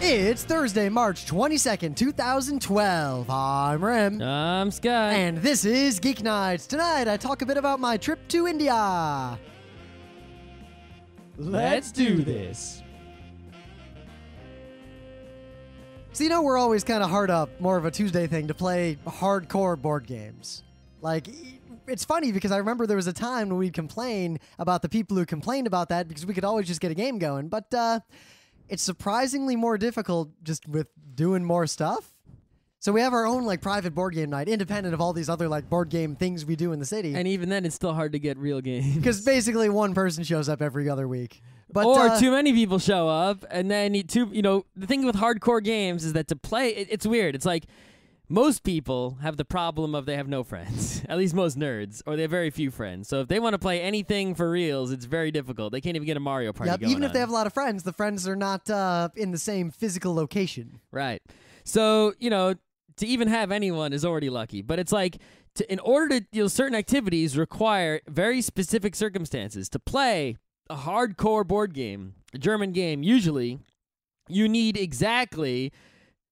It's Thursday, March 22nd, 2012. I'm Rym. I'm Scott. And this is GeekNights. Tonight, I talk a bit about my trip to India. Let's do this. So, you know, we're always kind of hard up, more of a Tuesday thing, to play hardcore board games. Like, it's funny because I remember there was a time when we'd complain about the people who complained about that because we could always just get a game going. But uh, it's surprisingly more difficult just with doing more stuff. So we have our own like private board game night, independent of all these other like board game things we do in the city. And even then, it's still hard to get real games. Because basically one person shows up every other week. But or uh, too many people show up, and then you two. You know, the thing with hardcore games is that to play, it, it's weird. It's like most people have the problem of they have no friends. At least most nerds, or they have very few friends. So if they want to play anything for reals, it's very difficult. They can't even get a Mario Party Yep, going even if they have a lot of friends, the friends are not uh, in the same physical location. Right. So, you know, to even have anyone is already lucky. But it's like to, in order to you know certain activities require very specific circumstances. To play a hardcore board game, a German game, usually you need exactly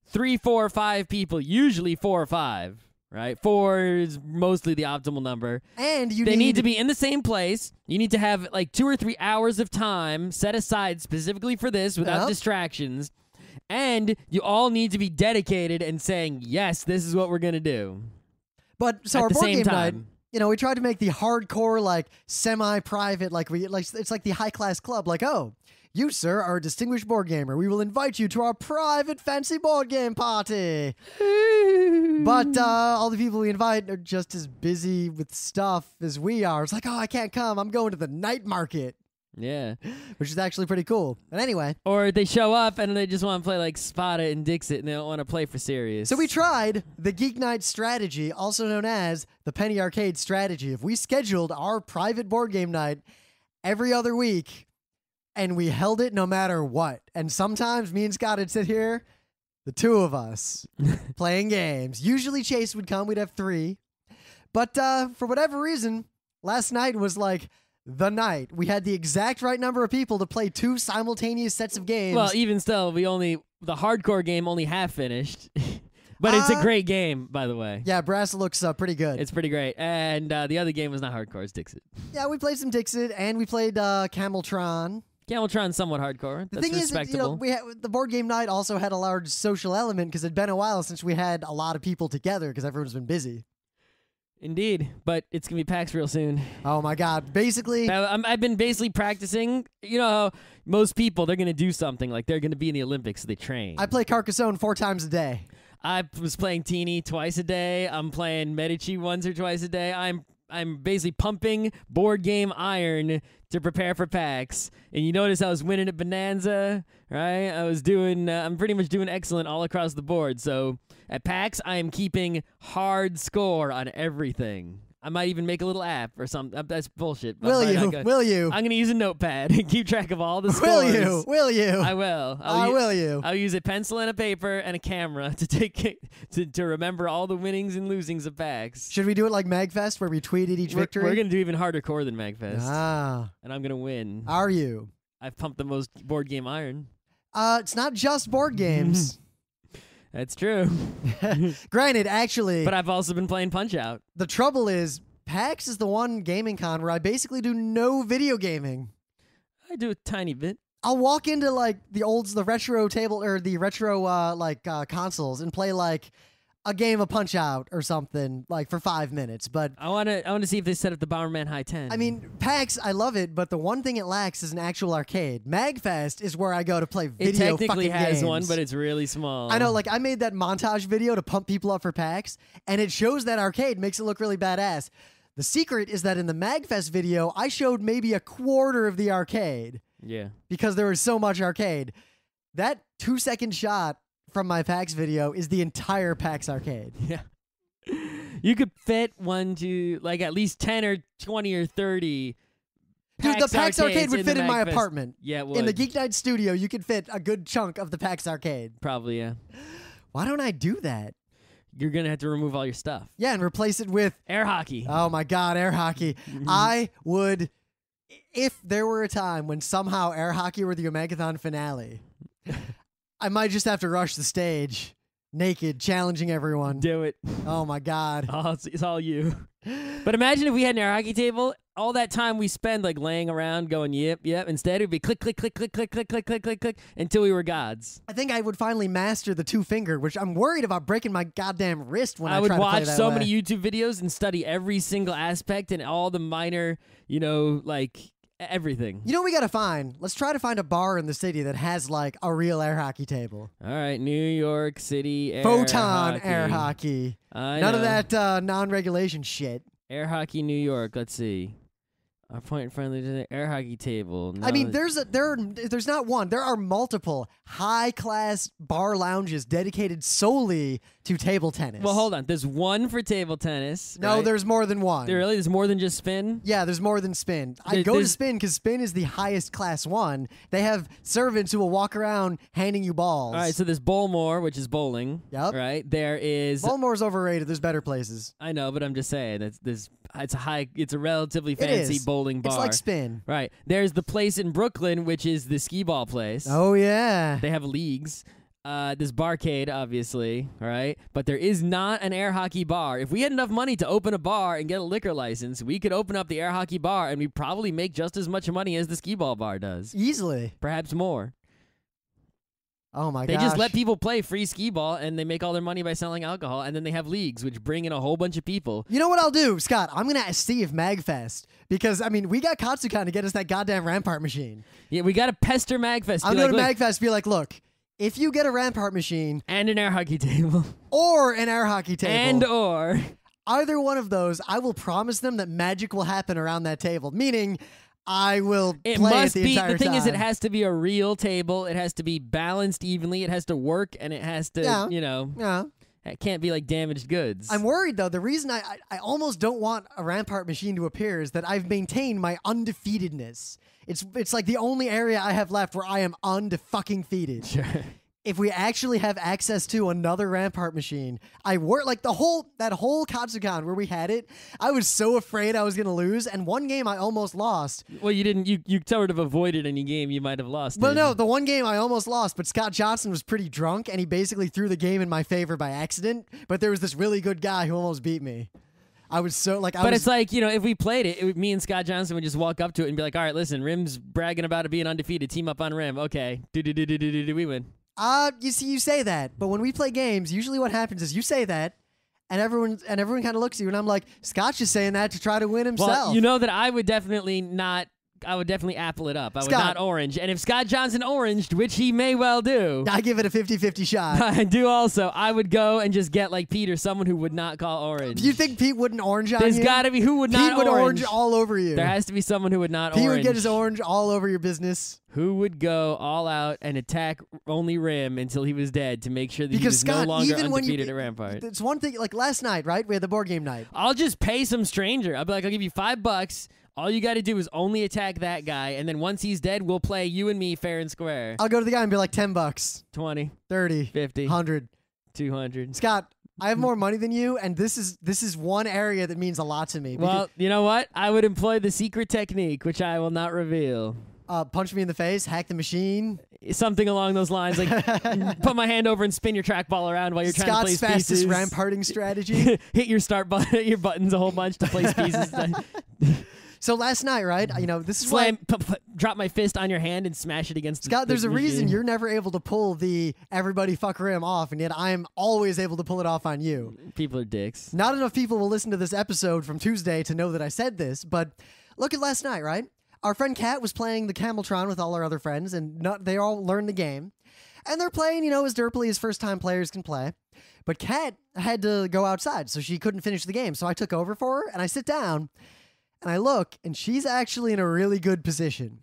three, four, five people, usually four or five. Right? Four is mostly the optimal number. And you they need to be in the same place. You need to have like two or three hours of time set aside specifically for this without Yep. distractions. And you all need to be dedicated and saying, yes, this is what we're going to do. But so at our the board same game night, time. you know, we tried to make the hardcore, like semi-private, like we like it's like the high-class club. Like, oh, you sir are a distinguished board gamer. We will invite you to our private fancy board game party. But uh, all the people we invite are just as busy with stuff as we are. It's like, oh, I can't come. I'm going to the night market, Yeah. which is actually pretty cool. But anyway, Or they show up and they just want to play like Spot It and Dixit and they don't want to play for serious. So we tried the Geek Night strategy, also known as the Penny Arcade strategy. If we scheduled our private board game night every other week and we held it no matter what, and sometimes me and Scott would sit here, the two of us, playing games. Usually Chase would come, we'd have three. But uh, for whatever reason, last night was like the night. We had the exact right number of people to play two simultaneous sets of games. Well, even still, we only, the hardcore game only half finished. but it's a Uh, great game, by the way. yeah, Brass looks uh, pretty good. It's pretty great. And uh, the other game was not hardcore, it's Dixit. Yeah, we played some Dixit and we played uh, Cameltron. Cameltron's somewhat hardcore. The That's thing is, you know, we ha- the board game night also had a large social element because it'd been a while since we had a lot of people together because everyone's been busy. Indeed, but it's gonna be PAX real soon. Oh my God! Basically, I, I've been basically practicing. You know, most people they're gonna do something like they're gonna be in the Olympics. So they train. I play Carcassonne four times a day. I was playing Tichu twice a day. I'm playing Medici once or twice a day. I'm I'm basically pumping board game iron to prepare for PAX. And you notice I was winning at Bohnanza, right? I was doing. Uh, I'm pretty much doing excellent all across the board. So at PAX, I am keeping hard score on everything. I might even make a little app or something. Uh, That's bullshit. Will you? Will you? I'm gonna use a notepad and keep track of all the scores. Will you? Will you? I will. I'll will you? I'll use a pencil and a paper and a camera to take it, to, to remember all the winnings and losings of PAX. Should we do it like Magfest where we tweeted each We're, victory? we're gonna do even harder core than Magfest, ah, and I'm gonna win. are you? I've pumped the most board game iron. Uh, it's not just board games. That's true, Granted, actually, but I've also been playing Punch Out. the trouble is PAX is the one gaming con where I basically do no video gaming. I do a tiny bit. I'll walk into like the old, the retro table or the retro uh, like uh, consoles and play like a game of Punch Out or something like for five minutes. But I wanna I wanna see if they set up the Bomberman High Ten. I mean, PAX, I love it, but the one thing it lacks is an actual arcade. Magfest is where I go to play video. it technically fucking has games. one, but it's really small. I know, like I made that montage video to pump people up for PAX, and it shows that arcade, makes it look really badass. The secret is that in the Magfest video, I showed maybe a quarter of the arcade Yeah. because there was so much arcade. That two second shot from my PAX video is the entire PAX arcade. Yeah. You could fit one to like at least ten or twenty or thirty. Dude, the PAX arcade would in fit in my Magfest. apartment. Yeah, it would. In the Geek Night studio, you could fit a good chunk of the PAX arcade. Probably, yeah. Why don't I do that? You're gonna have to remove all your stuff. Yeah, and replace it with Air hockey. Oh my God, air hockey. I would, if there were a time when somehow air hockey were the Omegathon finale, I might just have to rush the stage naked, challenging everyone. Do it. Oh my god. Oh, it's, it's all you. But imagine if we had an air hockey table. All that time we spend like laying around going yep yep. Instead it'd be click click click click click click click click click click until we were gods. I think I would finally master the two finger, which I'm worried about breaking my goddamn wrist when I, I would try to play watch so way. many YouTube videos and study every single aspect and all the minor, you know, like e- everything. You know what we gotta find? Let's try to find a bar in the city that has like a real air hockey table. All right, New York City air Photon hockey. air hockey. I None of that uh, non-regulation shit. Air hockey New York. Let's see. Our point friendly to the air hockey table. I mean, there's a there there's not one. There are multiple high class bar lounges dedicated solely to table tennis. Well, hold on. There's one for table tennis. No, right? there's more than one. There really there's more than just spin. Yeah, there's more than spin. I There- go to spin because spin is the highest class one. They have servants who will walk around handing you balls. All right, so there's Bowlmore, which is bowling. Yep. Right. There is. Bowlmore's overrated. There's better places. I know, but I'm just saying that there's it's a high it's a relatively fancy is. bowling bar. It's like spin. right. There's the place in Brooklyn, which is the skee ball place. Oh yeah. They have leagues. Uh, there's Barcade, obviously, all right? But there is not an air hockey bar. If we had enough money to open a bar and get a liquor license, we could open up the air hockey bar and we probably make just as much money as the skee ball bar does. Easily. Perhaps more. Oh my god. They gosh. just let people play free skee ball and they make all their money by selling alcohol and then they have leagues which bring in a whole bunch of people. You know what I'll do, Scott? I'm gonna see if Magfest because I mean we got Katsucon to get us that goddamn Rampart machine. Yeah, we got to pester Magfest. I'm going like, to Magfest be like, look, if you get a Rampart machine and an air hockey table. or an air hockey table, and or either one of those, I will promise them that magic will happen around that table. Meaning, I will it play must it the be the thing time. is it has to be a real table. It has to be balanced evenly. It has to work and it has to, Yeah. you know, Yeah. it can't be like damaged goods. I'm worried though. The reason I, I I almost don't want a Rampart machine to appear is that I've maintained my undefeatedness. It's it's like the only area I have left where I am undefucking feated. sure. If we actually have access to another Rampart machine, I were like the whole that whole Katsucon where we had it. I was so afraid I was gonna lose, and one game I almost lost. Well, you didn't. You you sort of avoided any game you might have lost. Well, no, the one game I almost lost, but Scott Johnson was pretty drunk, and he basically threw the game in my favor by accident. But there was this really good guy who almost beat me. I was so like, I But was, it's like you know, if we played it, it would, me and Scott Johnson would just walk up to it and be like, "All right, listen, Rym's bragging about it being undefeated. Team up on Rim. Okay, do do do do do do. We win. Uh, you see, you say that, but when we play games, usually what happens is you say that. And everyone and everyone kind of looks at you, and I'm like, Scott's just saying that to try to win himself. Well, you know that I would definitely not. I would definitely apple it up. I would not orange. And if Scott Johnson oranged, which he may well do, I give it a 50-50 shot. I do also. I would go and just get like Peter, someone who would not call orange. Do you think Pete wouldn't orange on There's you? got to be who would Pete not would orange. orange all over you. there has to be someone who would not Pete orange. would get his orange all over your business. Who would go all out and attack only Rym until he was dead to make sure that he Because was Scott, no longer even when you, undefeated at Rampart? it's one thing. Like last night, right? We had the board game night. I'll just pay some stranger. I'll be like, I'll give you five bucks. All you got to do is only attack that guy, and then once he's dead, we'll play you and me fair and square. I'll go to the guy and be like, 10 bucks, 20, 30, 50, 100. 200. Scott, I have more money than you, and this is this is one area that means a lot to me. Well, you know what? I would employ the secret technique, which I will not reveal. uh, punch me in the face, hack the machine. Something along those lines, like put my hand over and spin your trackball around while you're trying to Scott's place fastest pieces. ramparting strategy. Hit your start button, hit your buttons a whole bunch to place pieces. So last night, right? You know, this is why Slam, drop my fist on your hand and smash it against. Scott, the there's a reason you're never able to pull the everybody fuck Rym off, and yet I'm always able to pull it off on you. People are dicks. Not enough people will listen to this episode from Tuesday to know that I said this, but look at last night, right? Our friend Kat was playing the Cameltron with all our other friends, and not, they all learned the game. And they're playing, you know, as derpily as first time players can play. But Kat had to go outside, so she couldn't finish the game. So I took over for her, and I sit down, and I look, and she's actually in a really good position.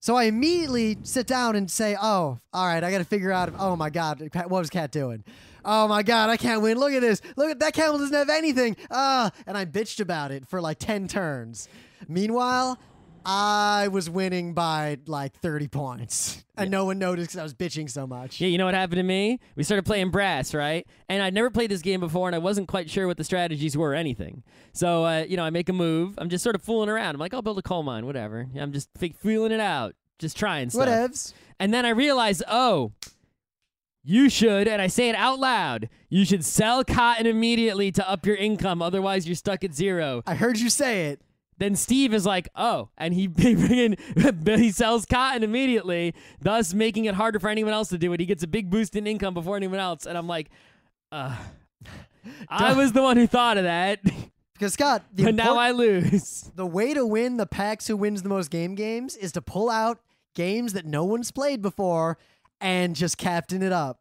So I immediately sit down and say, "Oh, all right, I got to figure out. If, oh my God, what was Cat doing? Oh my God, I can't win. Look at this. Look at that camel doesn't have anything. Ah!" And I bitched about it for like ten turns. Meanwhile, I was winning by like thirty points, and no one noticed because I was bitching so much. Yeah, you know what happened to me? We started playing brass, right? And I'd never played this game before, and I wasn't quite sure what the strategies were or anything. So, uh, you know, I make a move. I'm just sort of fooling around. I'm like, I'll build a coal mine, whatever. I'm just feeling it out, just trying stuff. Whatevs. And then I realized, oh, You should, and I say it out loud, you should sell cotton immediately to up your income, otherwise you're stuck at zero. I heard you say it. Then Steve is like, oh, and he bring in, he sells cotton immediately, thus making it harder for anyone else to do it. He gets a big boost in income before anyone else, and I'm like, uh, I was the one who thought of that, Because Scott, but now I lose. the way to win the packs who wins the most game games is to pull out games that no one's played before and just captain it up.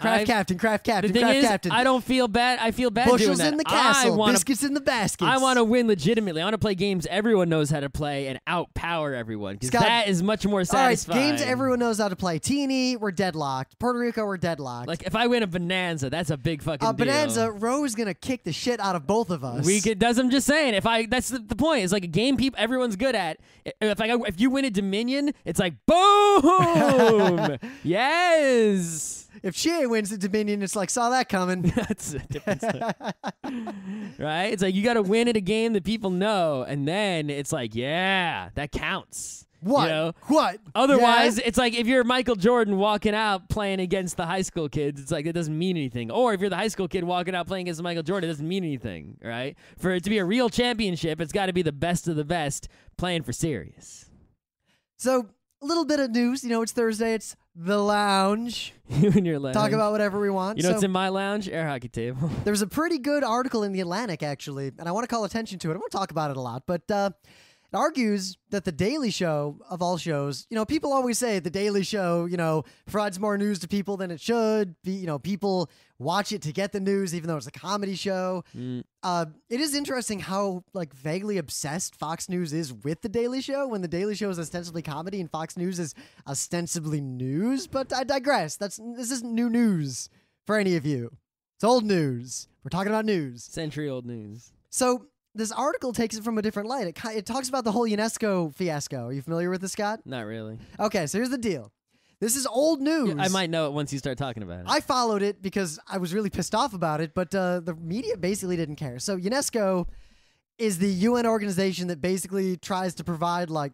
Craft I've- captain, craft The captain, thing craft is, captain. I don't feel bad. I feel bad doing Bushels in the I castle, want to biscuits in the baskets. I want to win legitimately. I want to play games everyone knows how to play and outpower everyone because that is much more All right, satisfying. games everyone knows how to play. Tichu, we're deadlocked. Puerto Rico, we're deadlocked. like if I win a Bohnanza, that's a big fucking uh, deal. Bohnanza, Roe's gonna kick the shit out of both of us. We could. That's I'm just saying. If I, that's the, the point. It's like a game people everyone's good at. If I, if you win a Dominion, it's like boom, yes. If Chie wins the Dominion, it's like saw that coming. That's a different stuff. right? It's like you got to win at a game that people know, and then it's like, yeah, that counts. what? You know? What? Otherwise, Yeah? it's like if you're Michael Jordan walking out playing against the high school kids, it's like it doesn't mean anything. Or if you're the high school kid walking out playing against Michael Jordan, it doesn't mean anything, right? For it to be a real championship, it's got to be the best of the best playing for serious. So, a little bit of news. You know, it's Thursday. It's the lounge. you and your lounge. Talk about whatever we want. You know so, what's in my lounge? Air hockey table. there was a pretty good article in the Atlantic, actually, and I want to call attention to it. I won't talk about it a lot, but uh, it argues that the Daily Show, of all shows, you know, people always say the Daily Show, you know, provides more news to people than it should. Be, you know, people watch it to get the news, even though it's a comedy show. Mm. Uh, it is interesting how like vaguely obsessed Fox News is with the Daily Show when the Daily Show is ostensibly comedy and Fox News is ostensibly news. But I digress. That's this isn't new news for any of you. It's old news. We're talking about news. Century old news. So this article takes it from a different light. It, it talks about the whole UNESCO fiasco. Are you familiar with this, Scott? Not really. Okay, so here's the deal. This is old news. I might know it once you start talking about it. I followed it because I was really pissed off about it, but uh, the media basically didn't care. So UNESCO is the UN organization that basically tries to provide like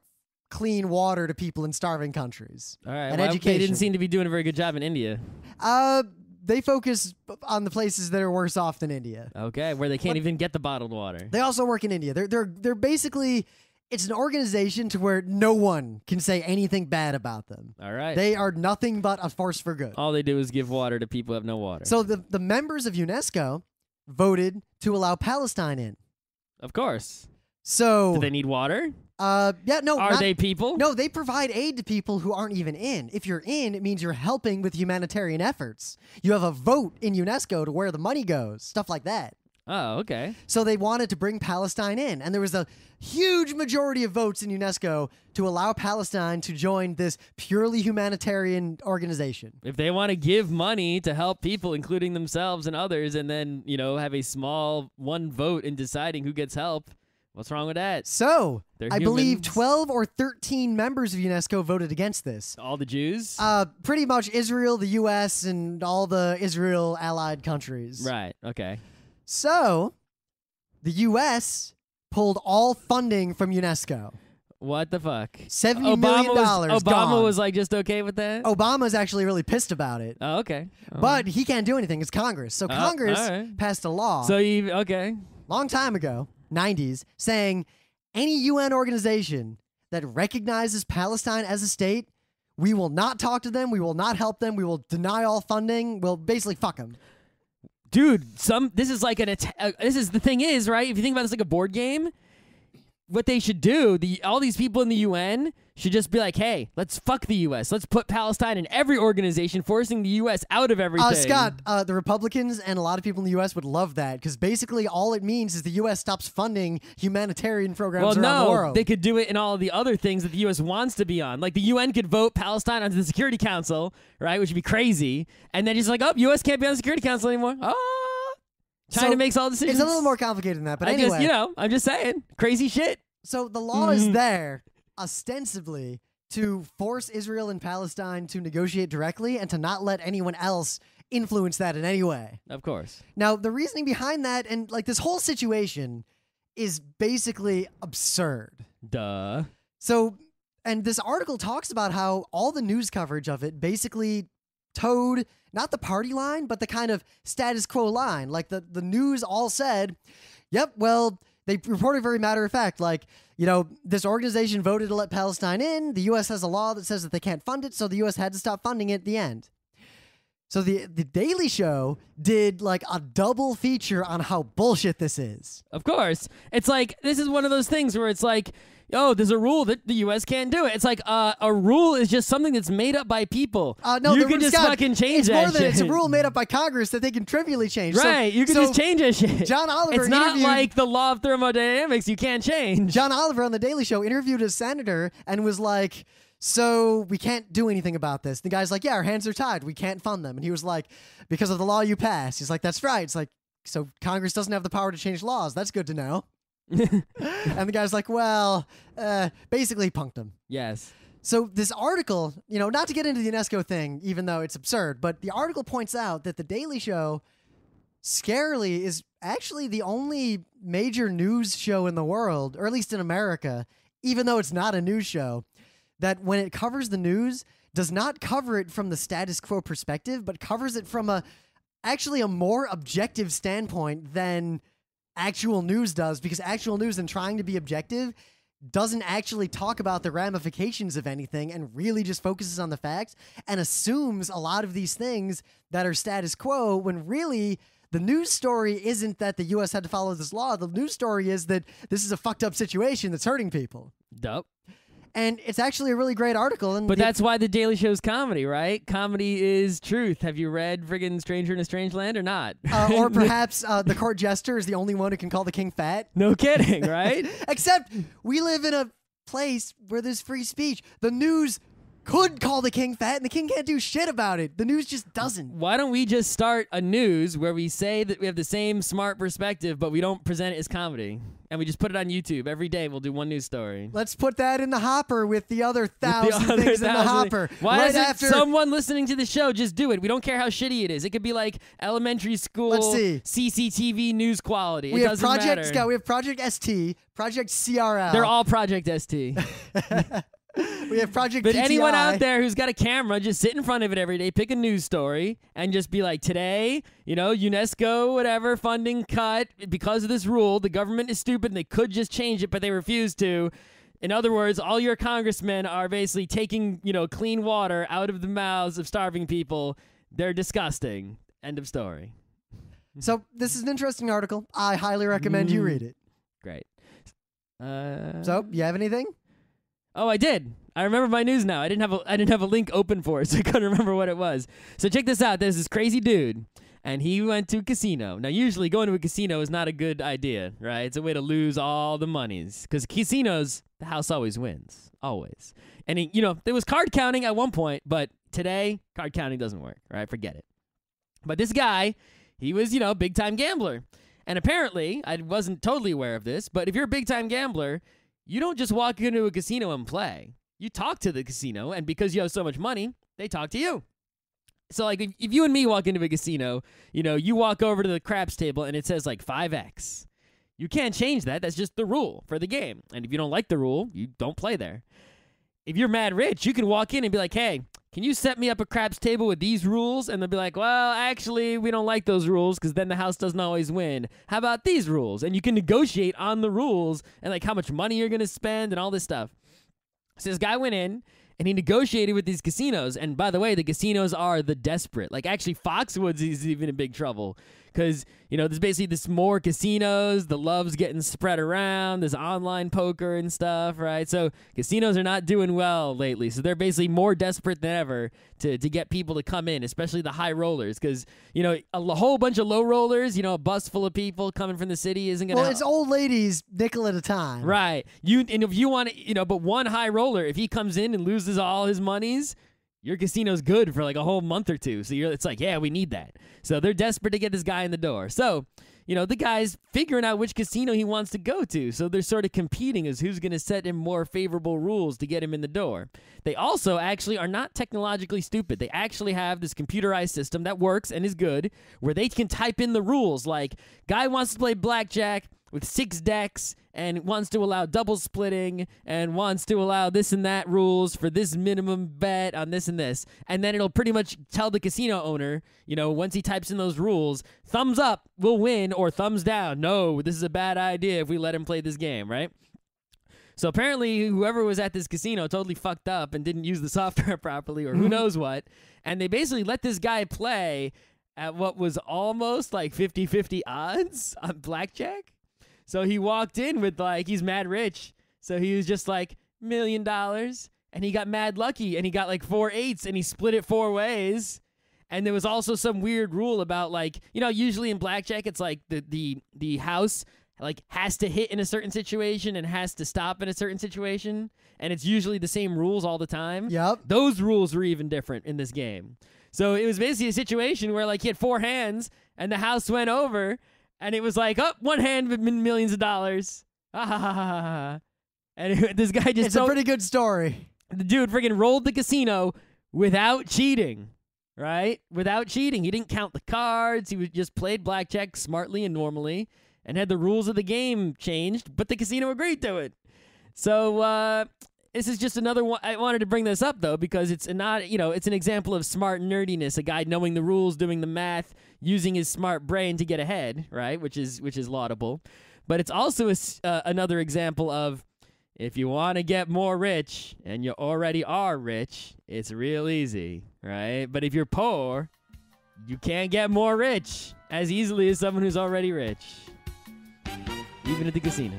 clean water to people in starving countries. All right. and well, They education. didn't seem to be doing a very good job in India. Uh, they focus on the places that are worse off than India. Okay, where they can't even get the bottled water. They also work in India. They're they're they're basically it's an organization to where no one can say anything bad about them. All right. They are nothing but a force for good. All they do is give water to people who have no water. So the the members of UNESCO voted to allow Palestine in. of course. So Do they need water? Uh yeah no Are not- they people? no they provide aid to people who aren't even in. If you're in, it means you're helping with humanitarian efforts. You have a vote in UNESCO to where the money goes, stuff like that. Oh, okay. So they wanted to bring Palestine in, and there was a huge majority of votes in UNESCO to allow Palestine to join this purely humanitarian organization. If they want to give money to help people, including themselves and others, and then, you know, have a small one vote in deciding who gets help, what's wrong with that? So They're I believe 12 or 13 members of UNESCO voted against this. All the Jews? Uh, pretty much Israel, the U.S., and all the Israel allied countries. right. Okay. So the U.S. pulled all funding from UNESCO. What the fuck? Seventy Obama million dollars. Obama gone. was like just okay with that? Obama's actually really pissed about it. Oh, okay. Oh. But he can't do anything. It's Congress. So Oh, Congress passed a law so you okay? long time ago, 90s, saying any UN organization that recognizes Palestine as a state, we will not talk to them. We will not help them. We will deny all funding. We'll basically fuck them. dude some this is like an uh, this is the thing is right if you think about this like a board game what they should do the all these people in the UN should just be like hey let's fuck the US let's put Palestine in every organization forcing the US out of everything Uh, Scott, uh, the Republicans and a lot of people in the U.S. would love that because basically all it means is the U.S. stops funding humanitarian programs well, around the no, world. they could do it in all of the other things that the U.S. wants to be on. Like the UN could vote Palestine onto the Security Council, right? Which would be crazy. And then just like, oh, U.S. can't be on the Security Council anymore. Oh, China So, makes all decisions. it's a little more complicated than that, but I anyway. just, you know, I'm just saying, crazy shit. So the law is Mhm. there ostensibly to force Israel and Palestine to negotiate directly and to not let anyone else influence that in any way. Of course. Now, the reasoning behind that and like this whole situation is basically absurd. Duh. So, and this article talks about how all the news coverage of it basically towed not the party line, but the kind of status quo line. Like the, the news all said, yep, well, they reported very matter of fact, like, you know, this organization voted to let Palestine in. The U.S. has a law that says that they can't fund it, so the U.S. had to stop funding it at the end. So the the Daily Show did like a double feature on how bullshit this is. Of course. It's like this is one of those things where it's like, oh, there's a rule that the US can't do it. It's like uh, a rule is just something that's made up by people. Uh, no, you can just Scott, fucking change It's that more than it's a rule made up by Congress that they can trivially change. So- Right, you can so just change that shit. John Oliver It's not like the law of thermodynamics you can't change. John Oliver on the Daily Show interviewed a senator and was like, "So we can't do anything about this." The guy's like, "Yeah, our hands are tied. We can't fund them." And he was like, "Because of the law you passed." He's like, "That's right." It's like, so Congress doesn't have the power to change laws. That's good to know. and the guy's like, "Well, uh, basically punked him." yes. So this article, you know, not to get into the UNESCO thing, even though it's absurd, but the article points out that the Daily Show, scarily, is actually the only major news show in the world, or at least in America, even though it's not a news show, that when it covers the news, does not cover it from the status quo perspective, but covers it from a actually a more objective standpoint than actual news does, because actual news and trying to be objective doesn't actually talk about the ramifications of anything and really just focuses on the facts and assumes a lot of these things that are status quo when really the news story isn't that the US had to follow this law. The news story is that this is a fucked up situation that's hurting people. Dope. And it's actually a really great article. And But the- that's why the Daily Show's comedy, right? Comedy is truth. Have you read friggin' Stranger in a Strange Land or not? uh, or perhaps uh, the court jester is the only one who can call the king fat. no kidding, right? Except we live in a place where there's free speech. The news could call the king fat, and the king can't do shit about it. The news just doesn't. Why don't we just start a news where we say that we have the same smart perspective, but we don't present it as comedy, and we just put it on YouTube every day? We'll do one news story. Let's put that in the hopper with the other The thousand other things in the hopper. Why right doesn't after someone listening to the show just do it? We don't care how shitty it is. It could be like elementary school Let's see. CCTV news quality. we it have doesn't Project matter. Scott, we have Project ST, Project CRL. They're all Project ST. we have Project But PTI. anyone out there who's got a camera, just sit in front of it every day, pick a news story, and just be like, today, you know, UNESCO, whatever, funding cut because of this rule. The government is stupid and they could just change it, but they refuse to. In other words, all your congressmen are basically taking, you know, clean water out of the mouths of starving people. They're disgusting. End of story. So this is an interesting article. I highly recommend you Mm. read it. Great. Uh, So, you have anything? Oh, I did. I remember my news now. I didn't have a I didn't have a link open for it, so I couldn't remember what it was. So check this out. There's this crazy dude, and he went to a casino. Now, usually going to a casino is not a good idea, right? It's a way to lose all the monies because casinos, the house always wins, always. And he, you know, there was card counting at one point, but today card counting doesn't work, right? Forget it. But this guy, he was, you know, big time gambler. And apparently, I wasn't totally aware of this, but if you're a big time gambler, you don't just walk into a casino and play. You talk to the casino, and because you have so much money, they talk to you. So, like, if, you and me walk into a casino, you know, you walk over to the craps table and it says like 5x. You can't change that. That's just the rule for the game. And if you don't like the rule, you don't play there. If you're mad rich, you can walk in and be like, hey, can you set me up a craps table with these rules? And they'll be like, well, actually, we don't like those rules because then the house doesn't always win. How about these rules? And you can negotiate on the rules and like how much money you're going to spend and all this stuff. So this guy went in and he negotiated with these casinos. And by the way, the casinos are the desperate. Like actually, Foxwoods is even in big trouble because you know there's basically this more casinos. The love's getting spread around. There's online poker and stuff, right? So casinos are not doing well lately. So they're basically more desperate than ever to to get people to come in, especially the high rollers, because you know a whole bunch of low rollers. You know, a bus full of people coming from the city isn't gonna. Well, it's old ladies nickel at a time. Right. You and if you want to, you know, but one high roller, if he comes in and loses all his monies, your casino's good for like a whole month or two. So it's like, yeah, we need that. So they're desperate to get this guy in the door. So, you know, the guy's figuring out which casino he wants to go to. So they're sort of competing as who's going to set him more favorable rules to get him in the door. They also actually are not technologically stupid. They actually have this computerized system that works and is good where they can type in the rules like guy wants to play blackjack with six decks and wants to allow double splitting and wants to allow this and that rules for this minimum bet on this and this. And then it'll pretty much tell the casino owner, you know, once he types in those rules, thumbs up, we'll win, or thumbs down, no, this is a bad idea if we let him play this game, right? So apparently, whoever was at this casino totally fucked up and didn't use the software properly, or who mm-hmm. knows what. And they basically let this guy play at what was almost like 50 50 odds on blackjack. So he walked in with like, he's mad rich. So he was just like, million dollars. And he got mad lucky and he got like four eights and he split it four ways. And there was also some weird rule about like, you know, usually in blackjack it's like the the the house like has to hit in a certain situation and has to stop in a certain situation and it's usually the same rules all the time. Yep. Those rules were even different in this game. So it was basically a situation where like he had four hands and the house went over and it was like, oh, one hand with millions of dollars. Ah, ha, ha, ha, ha, ha. And it- this guy just It's a pretty good story. the dude freaking rolled the casino without cheating, right? Without cheating. He didn't count the cards. He was just played blackjack smartly and normally and had the rules of the game changed, but the casino agreed to it. So uh, this is just another one. I wanted to bring this up though because it's not, you know, it's an example of smart nerdiness. A guy knowing the rules, doing the math, using his smart brain to get ahead, right? Which is which is laudable. But it's also a uh, another example of if you want to get more rich and you already are rich, it's real easy, right? But if you're poor, you can't get more rich as easily as someone who's already rich, even at the casino.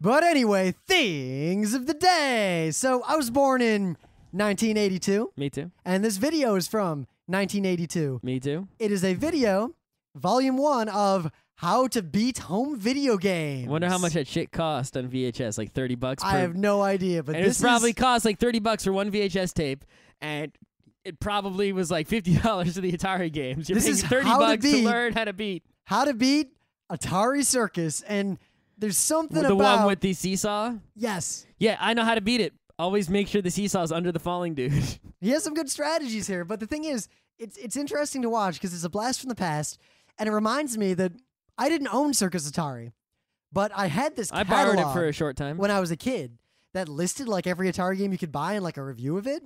But anyway, things of the day. So I was born in 1982, Me too. and this video is from 1982. Me too. It is a video, volume one of how to beat home video games. Wonder how much that shit cost on VHS, like 30 bucks per I have no idea, but and this probably cost like 30 bucks for one VHS tape and it probably was like $50 for the Atari games. You're This paying is 30 how to bucks to, learn how to beat how to beat Atari Circus, and there's something about the one with the seesaw. yes. Yeah, I know how to beat it. Always make sure the seesaw's under the falling dude. He has some good strategies here, but the thing is, it's it's interesting to watch because it's a blast from the past, and it reminds me that I didn't own Circus Atari, but I had this I borrowed it for a short time. when I was a kid that listed like every Atari game you could buy and like a review of it,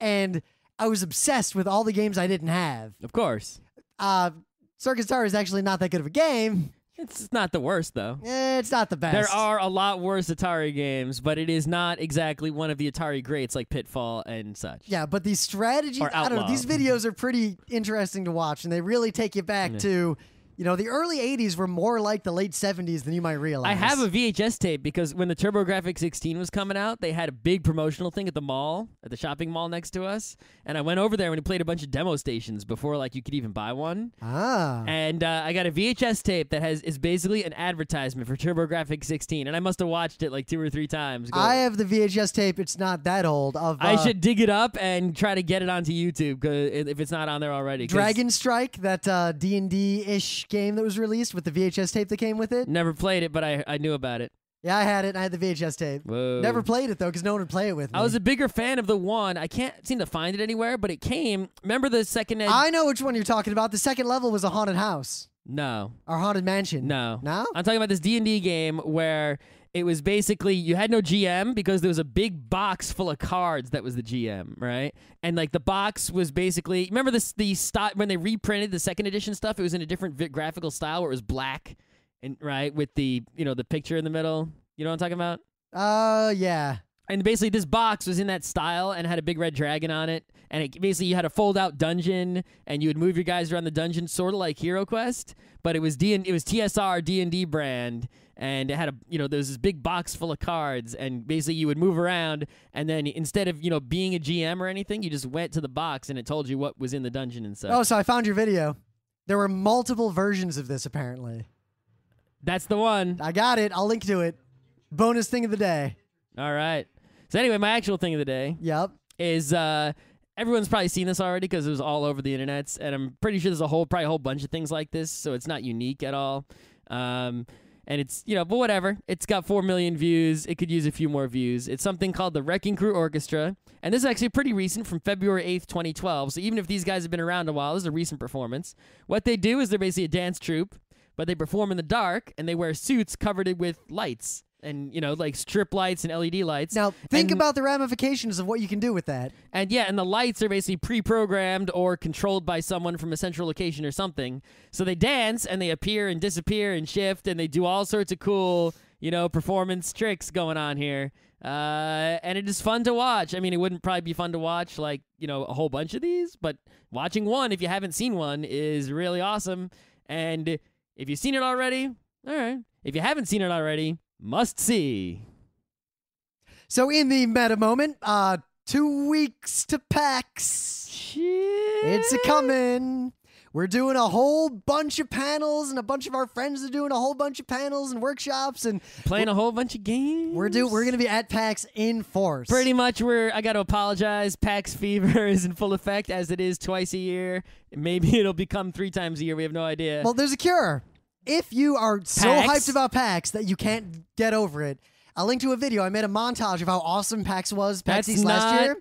and I was obsessed with all the games I didn't have. Of course. Uh, Circus Atari is actually not that good of a game. It's not the worst though. Eh, it's not the best. There are a lot worse Atari games, but it is not exactly one of the Atari greats like Pitfall and such. Yeah, but these strategies, I don't know, these videos are pretty interesting to watch and they really take you back Yeah. to, you know, the early 80s were more like the late 70s than you might realize. I have a VHS tape because when the TurboGrafx 16 was coming out, they had a big promotional thing at the mall, at the shopping mall next to us, and I went over there and we played a bunch of demo stations before like you could even buy one. Ah. And uh, I got a VHS tape that has is basically an advertisement for TurboGrafx 16, and I must have watched it like two or three times. Go- I have the VHS tape. It's not that old. Of I uh, should dig it up and try to get it onto YouTube 'cause if it's not on there already. Dragon Strike, that uh, D game that was released with the VHS tape that came with it. Never played it, but I I knew about it. Yeah, I had it. I had the VHS tape. Whoa. Never played it though, because no one would play it with me. I was a bigger fan of the one. I can't seem to find it anywhere, but it came. Remember the second ed? I know which one you're talking about. The second level was a haunted house no, or haunted mansion. no, No? I'm talking about this D and D game where it was basically you had no GM because there was a big box full of cards that was the GM, right? And like the box was basically remember this the style when they reprinted the second edition stuff. It was in a different vi- graphical style where it was black and right with the you know the picture in the middle. You know what I'm talking about? Uh, yeah. And basically, this box was in that style and had a big red dragon on it. And it, basically, you had a fold-out dungeon, and you would move your guys around the dungeon, sort of like Hero Quest. But it was D and it was TSR D and D brand, and it had a you know there was this big box full of cards, and basically you would move around, and then instead of you know being a GM or anything, you just went to the box and it told you what was in the dungeon and stuff. Oh, so I found your video. There were multiple versions of this apparently. That's the one. I got it. I'll link to it. Bonus thing of the day. All right. So anyway, my actual thing of the day Yep. is uh everyone's probably seen this already because it was all over the internet and i'm pretty sure there's a whole probably a whole bunch of things like this so it's not unique at all um and it's you know, but whatever. It's got four million views. It could use a few more views. It's something called the Wrecking Crew Orchestra, and this is actually pretty recent, from February eighth, twenty twelve. So even if these guys have been around a while, this is a recent performance. What they do is they're basically a dance troupe, but they perform in the dark and they wear suits covered with lights and you know like strip lights and LED lights. Now, think And- about the ramifications of what you can do with that. And yeah, and the lights are basically pre-programmed or controlled by someone from a central location or something. So they dance and they appear and disappear and shift and they do all sorts of cool, you know, performance tricks going on here. Uh, and it is fun to watch. I mean, it wouldn't probably be fun to watch like you know a whole bunch of these, but watching one if you haven't seen one is really awesome. And if you've seen it already, all right. If you haven't seen it already, must see. So in the meta moment, uh, two weeks to PAX. Shit. It's a coming. We're doing a whole bunch of panels, and a bunch of our friends are doing a whole bunch of panels and workshops, and playing a whole bunch of games. we're do we're gonna be at PAX in force. Pretty much, we're. I got to apologize. PAX fever is in full effect as it is twice a year. Maybe it'll become three times a year. We have no idea. Well, there's a cure. If you are so PAX? hyped about PAX that you can't get over it, I'll link to a video. I made a montage of how awesome PAX was PAX That's East last not- year.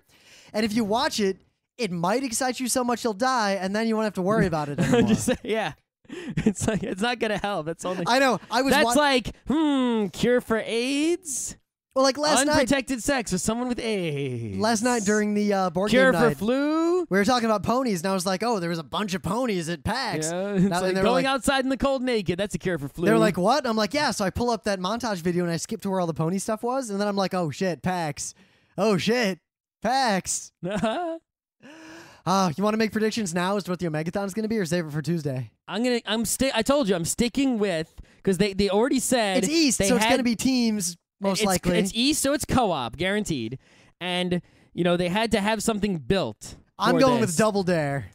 And if you watch it, it might excite you so much you'll die, and then you won't have to worry about it anymore. Just say- yeah, it's like it's not gonna help. That's only. I know. I was That's like hmm, cure for AIDS, well, like last night. unprotected sex with someone with AIDS. Last night during the uh, board cure game for night, flu. we were talking about ponies, and I was like, "Oh, there was a bunch of ponies at PAX." Yeah, it's Now- like and they were going like- outside in the cold naked. That's a cure for flu. They were like, "What?" I'm like, "Yeah." So I pull up that montage video and I skip to where all the pony stuff was, and then I'm like, "Oh shit, PAX! Oh shit, PAX!" Uh, you want to make predictions now as to what the Omegathon is going to be, or save it for Tuesday? I'm gonna. I'm sti- I told you, I'm sticking with because they they already said It's East, they so it's going to be teams most it's, likely. It's East, so it's co-op, guaranteed. And you know they had to have something built. I'm going this. with Double Dare.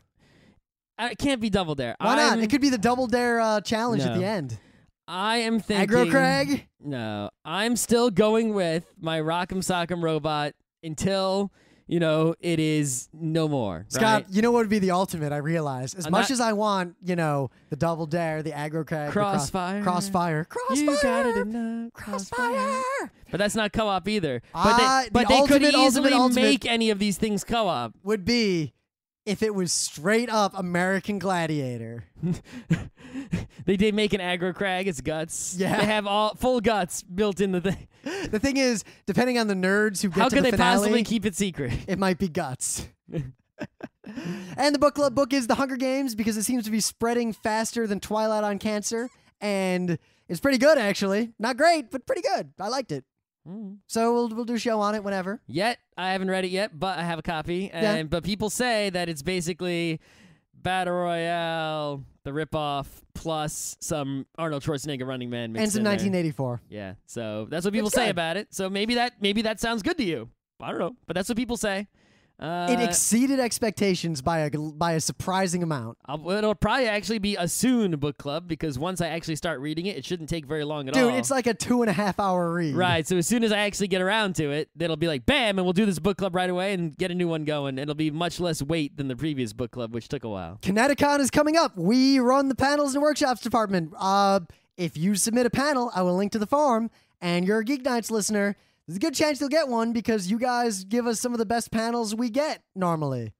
Uh, It can't be double dare. Why not? I'm- It could be the Double Dare uh, challenge at the end. I am thinking. Aggro Crag. No, I'm still going with my Rock'em Sock'em robot until you know it is no more. Scott, right? you know what would be the ultimate? I realize as I'm much not- as I want, you know, the Double Dare, the Aggro the Crossfire. Crossfire, Crossfire, You got it in the Crossfire. But that's not co-op either. But Ah, they, the but they could ultimate, easily ultimate, ultimate- make any of these things co-op. Would be if it was straight up American Gladiator. they did make an aggro crag. It's guts. Yeah. They have all full guts built in the thing. The thing is, depending on the nerds who get How to could the they finale, possibly keep it secret? it might be guts. and the book club book is The Hunger Games because it seems to be spreading faster than Twilight on Cancer, and it's pretty good actually. Not great, but pretty good. I liked it. Mm. So we'll we'll do a show on it whenever. Yet I haven't read it yet, but I have a copy. And but people say that it's basically battle royale, the ripoff plus some Arnold Schwarzenegger Running Man. Mixed Ends in in there. 1984. Yeah, so that's what people It's say good. about it. So maybe that maybe that sounds good to you. I don't know, but that's what people say. Uh, it exceeded expectations by a by a surprising amount. I'll, it'll probably actually be a soon book club because once I actually start reading it, it shouldn't take very long at all. Dude, it's like a two and a half hour read. Right. So as soon as I actually get around to it, it'll be like bam, and we'll do this book club right away and get a new one going. It'll be much less weight than the previous book club, which took a while. ConnectiCon is coming up. We run the panels and workshops department. Uh, if you submit a panel, I will link to the form, and you're a GeekNights listener. There's a good chance you'll get one because you guys give us some of the best panels we get normally.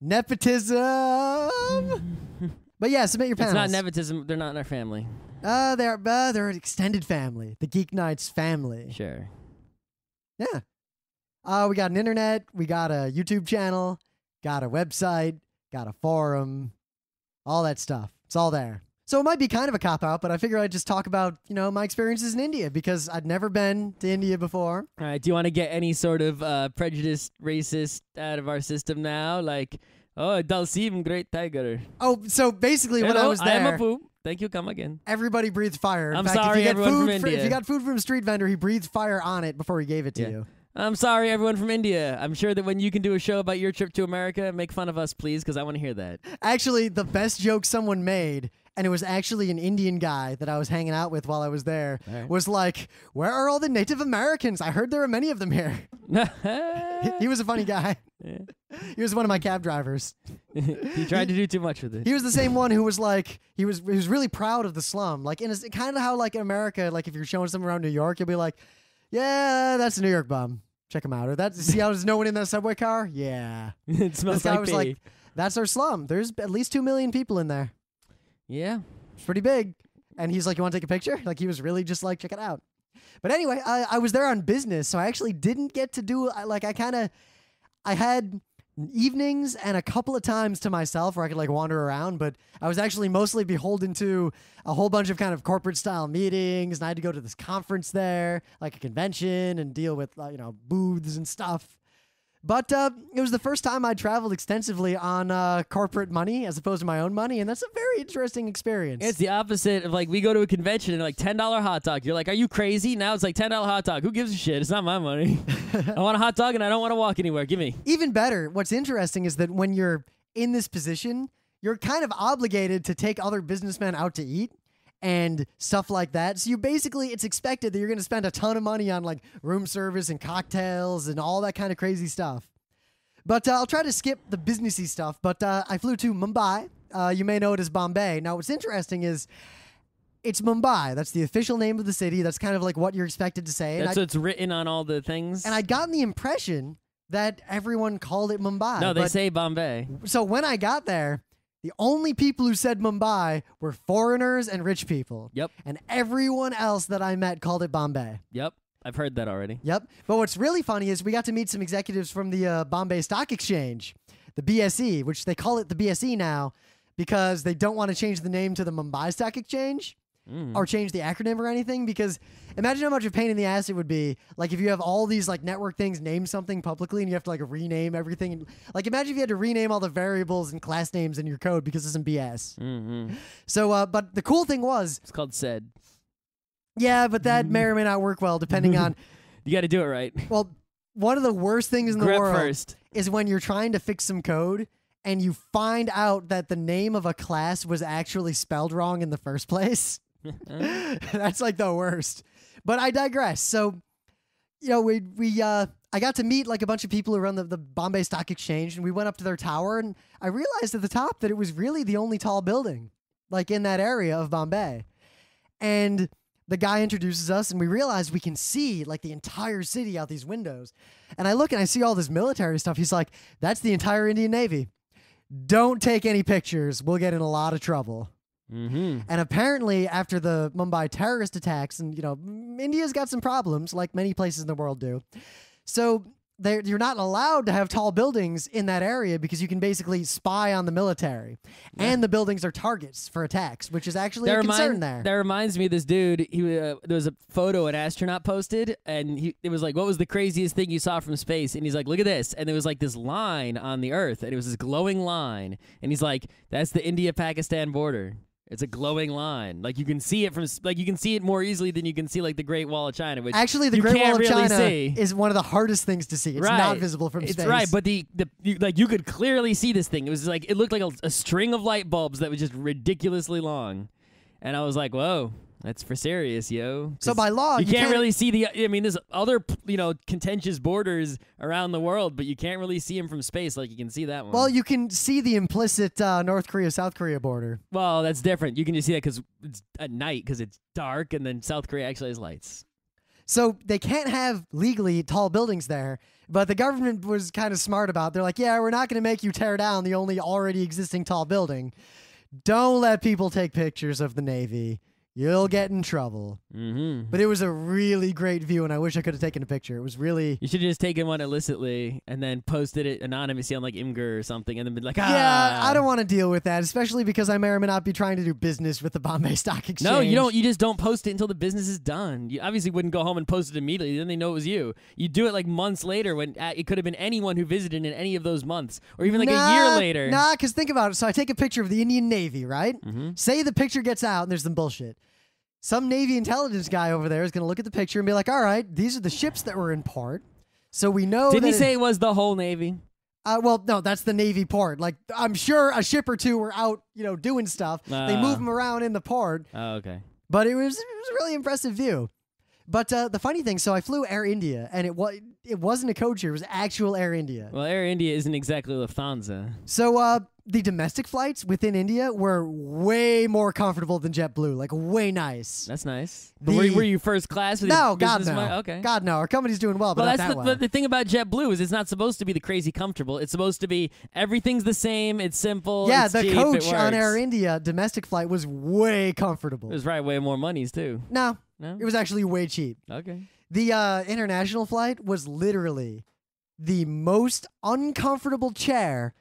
Nepotism. but yeah, submit your panels. It's not nepotism. They're not in our family. Uh, they're uh, they're an extended family, the GeekNights family. Sure. Yeah. Uh, we got an internet, we got a YouTube channel, got a website, got a forum, all that stuff. It's all there. So it might be kind of a cop out, but I figure I'd just talk about, you know, my experiences in India because I'd never been to India before. All right. Do you want to get any sort of uh, prejudiced, racist out of our system now? Like, oh, Dhalsim, great tiger. Oh, so basically when I Hello, was I am Apu. Thank you. Come again. everybody breathes fire. In I'm fact, sorry, if you get everyone food from fr- If you got food from a street vendor, he breathes fire on it before he gave it to Yeah. you. I'm sorry, everyone from India. I'm sure that when you can do a show about your trip to America, make fun of us, please, because I want to hear that. Actually, the best joke someone made, and it was actually an Indian guy that I was hanging out with while I was there, Alright. was like, Where are all the Native Americans? I heard there are many of them here. he was a funny guy. Yeah. he was one of my cab drivers. he tried to do too much with it. He was the same one who was like he was he was really proud of the slum. Like in a, kind of how like in America, like if you're showing someone around New York, you'll be like, "Yeah, that's a New York bum. Check him out." Or that see how there's no one in that subway car. Yeah, it smells this guy like was pee. like, "That's our slum. There's at least two million people in there. Yeah. It's pretty big." And he's like, "You want to take a picture?" Like he was really just like, "Check it out." But anyway, I, I was there on business, so I actually didn't get to do I- like I kind of I had evenings and a couple of times to myself where I could like wander around, but I was actually mostly beholden to a whole bunch of kind of corporate style meetings, and I had to go to this conference there, like a convention, and deal with uh, you know booths and stuff. But uh, it was the first time I traveled extensively on uh, corporate money as opposed to my own money, and that's a very interesting experience. It's the opposite of like we go to a convention and like ten dollar hot dog. You're like, are you crazy? Now it's like ten dollar hot dog. Who gives a shit? It's not my money. I want a hot dog and I don't want to walk anywhere. Give me. Even better, what's interesting is that when you're in this position, you're kind of obligated to take other businessmen out to eat and stuff like that. So you basically, it's expected that you're going to spend a ton of money on like room service and cocktails and all that kind of crazy stuff. But uh, I'll try to skip the businessy stuff. But uh, I flew to Mumbai. Uh, you may know it as Bombay. Now, what's interesting is it's Mumbai. That's the official name of the city. That's kind of like what you're expected to say. That's I, what's written on all the things. and I'd gotten the impression that everyone called it Mumbai. no, they say Bombay. so when I got there, the only people who said Mumbai were foreigners and rich people. Yep. And everyone else that I met called it Bombay. Yep. I've heard that already. Yep. But what's really funny is we got to meet some executives from the uh, Bombay Stock Exchange, the BSE, which they call it the BSE now because they don't want to change the name to the Mumbai Stock Exchange Mm. or change the acronym or anything because imagine how much of pain in the ass it would be like if you have all these like network things name something publicly and you have to like rename everything like imagine if you had to rename all the variables and class names in your code because of some bs hmm so uh, but the cool thing was It's called sed. yeah but that may or may not work well depending on You got to do it right. well one of the worst things in the Grep world first. is when you're trying to fix some code and you find out that the name of a class was actually spelled wrong in the first place That's like the worst. But I digress. So, you know, we we uh I got to meet like a bunch of people who run the, the Bombay Stock Exchange and we went up to their tower and I realized at the top that it was really the only tall building like in that area of Bombay. And the guy introduces us and we realize we can see like the entire city out these windows. And I look and I see all this military stuff. He's like, "That's the entire Indian Navy. Don't take any pictures. We'll get in a lot of trouble." Mm-hmm. And apparently, after the Mumbai terrorist attacks, and you know, India's got some problems, like many places in the world do. So they're- you're not allowed to have tall buildings in that area because you can basically spy on the military, and the buildings are targets for attacks, which is actually That, a concern there. that reminds me of this dude. He uh, there was a photo an astronaut posted, and he it was like, "What was the craziest thing you saw from space?" And he's like, "Look at this!" And there was like this line on the Earth, and it was this glowing line, and he's like, "That's the India-Pakistan border." It's a glowing line, like you can see it from, like you can see it more easily than you can see like the Great Wall of China, which Actually, the Great Wall of really China see. is one of the hardest things to see. It's right. not visible from it's space. right, but the the you, like you could clearly see this thing. It was like it looked like a, a string of light bulbs that was just ridiculously long, and I was like, "Whoa, that's for serious, yo." So by law, you, you, can't, really see the. I mean, there's other you know contentious borders around the world, but you can't really see them from space like you can see that one. Well, you can see the implicit uh, North Korea South Korea border. well, that's different. You can just see that because it's at night because it's dark, and then South Korea actually has lights. So they can't have legally tall buildings there. But the government was kind of smart about. it. They're like, yeah, we're not going to make you tear down the only already existing tall building. Don't let people take pictures of the Navy. You'll get in trouble. Mm-hmm. But it was a really great view, and I wish I could have taken a picture. It was really. You should have just taken one illicitly and then posted it anonymously on like Imgur or something, and then been like, ah. Yeah, I don't want to deal with that, especially because I may or may not be trying to do business with the Bombay Stock Exchange. No, you don't. You just don't post it until the business is done. You obviously wouldn't go home and post it immediately. Then they know it was you. You do it like months later when uh, it could have been anyone who visited in any of those months, or even like a year later. Nah, because think about it. So I take a picture of the Indian Navy, right? Mm-hmm. Say the picture gets out and there's some bullshit. Some Navy intelligence guy over there is going to look at the picture and be like, all right, these are the ships that were in port. So we know Didn't he say it was the whole Navy? Uh, well, no, that's the Navy port. Like, I'm sure a ship or two were out, you know, doing stuff. they Ah. move them around in the port, Oh, okay. but it was, it was a really impressive view. But uh, the funny thing, so I flew Air India, and it was it wasn't a code share; it was actual Air India. Well, Air India isn't exactly Lufthansa. So uh, the domestic flights within India were way more comfortable than JetBlue, like way nice. That's nice. But were, you- were you first class? With No, God no. mi- Okay. God no. Our company's doing well, but well, that's that the, well. the thing about JetBlue is it's not supposed to be the crazy comfortable. It's supposed to be everything's the same. It's simple. yeah, it's the cheap, coach on. Air India domestic flight was way comfortable. It was right way more monies too. no, No. it was actually way cheap. okay. The uh, international flight was literally the most uncomfortable chair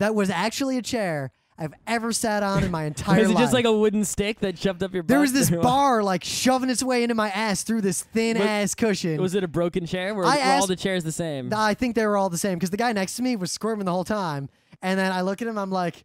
that was actually a chair I've ever sat on in my entire life. Was it life. just like a wooden stick that shoved up your butt? there was this bar like shoving its way into my ass through this thin But- ass cushion. Was it a broken chair? Were, I were all asked- the chairs the same? I think they were all the same because the guy next to me was squirming the whole time. And then I look at him, I'm like,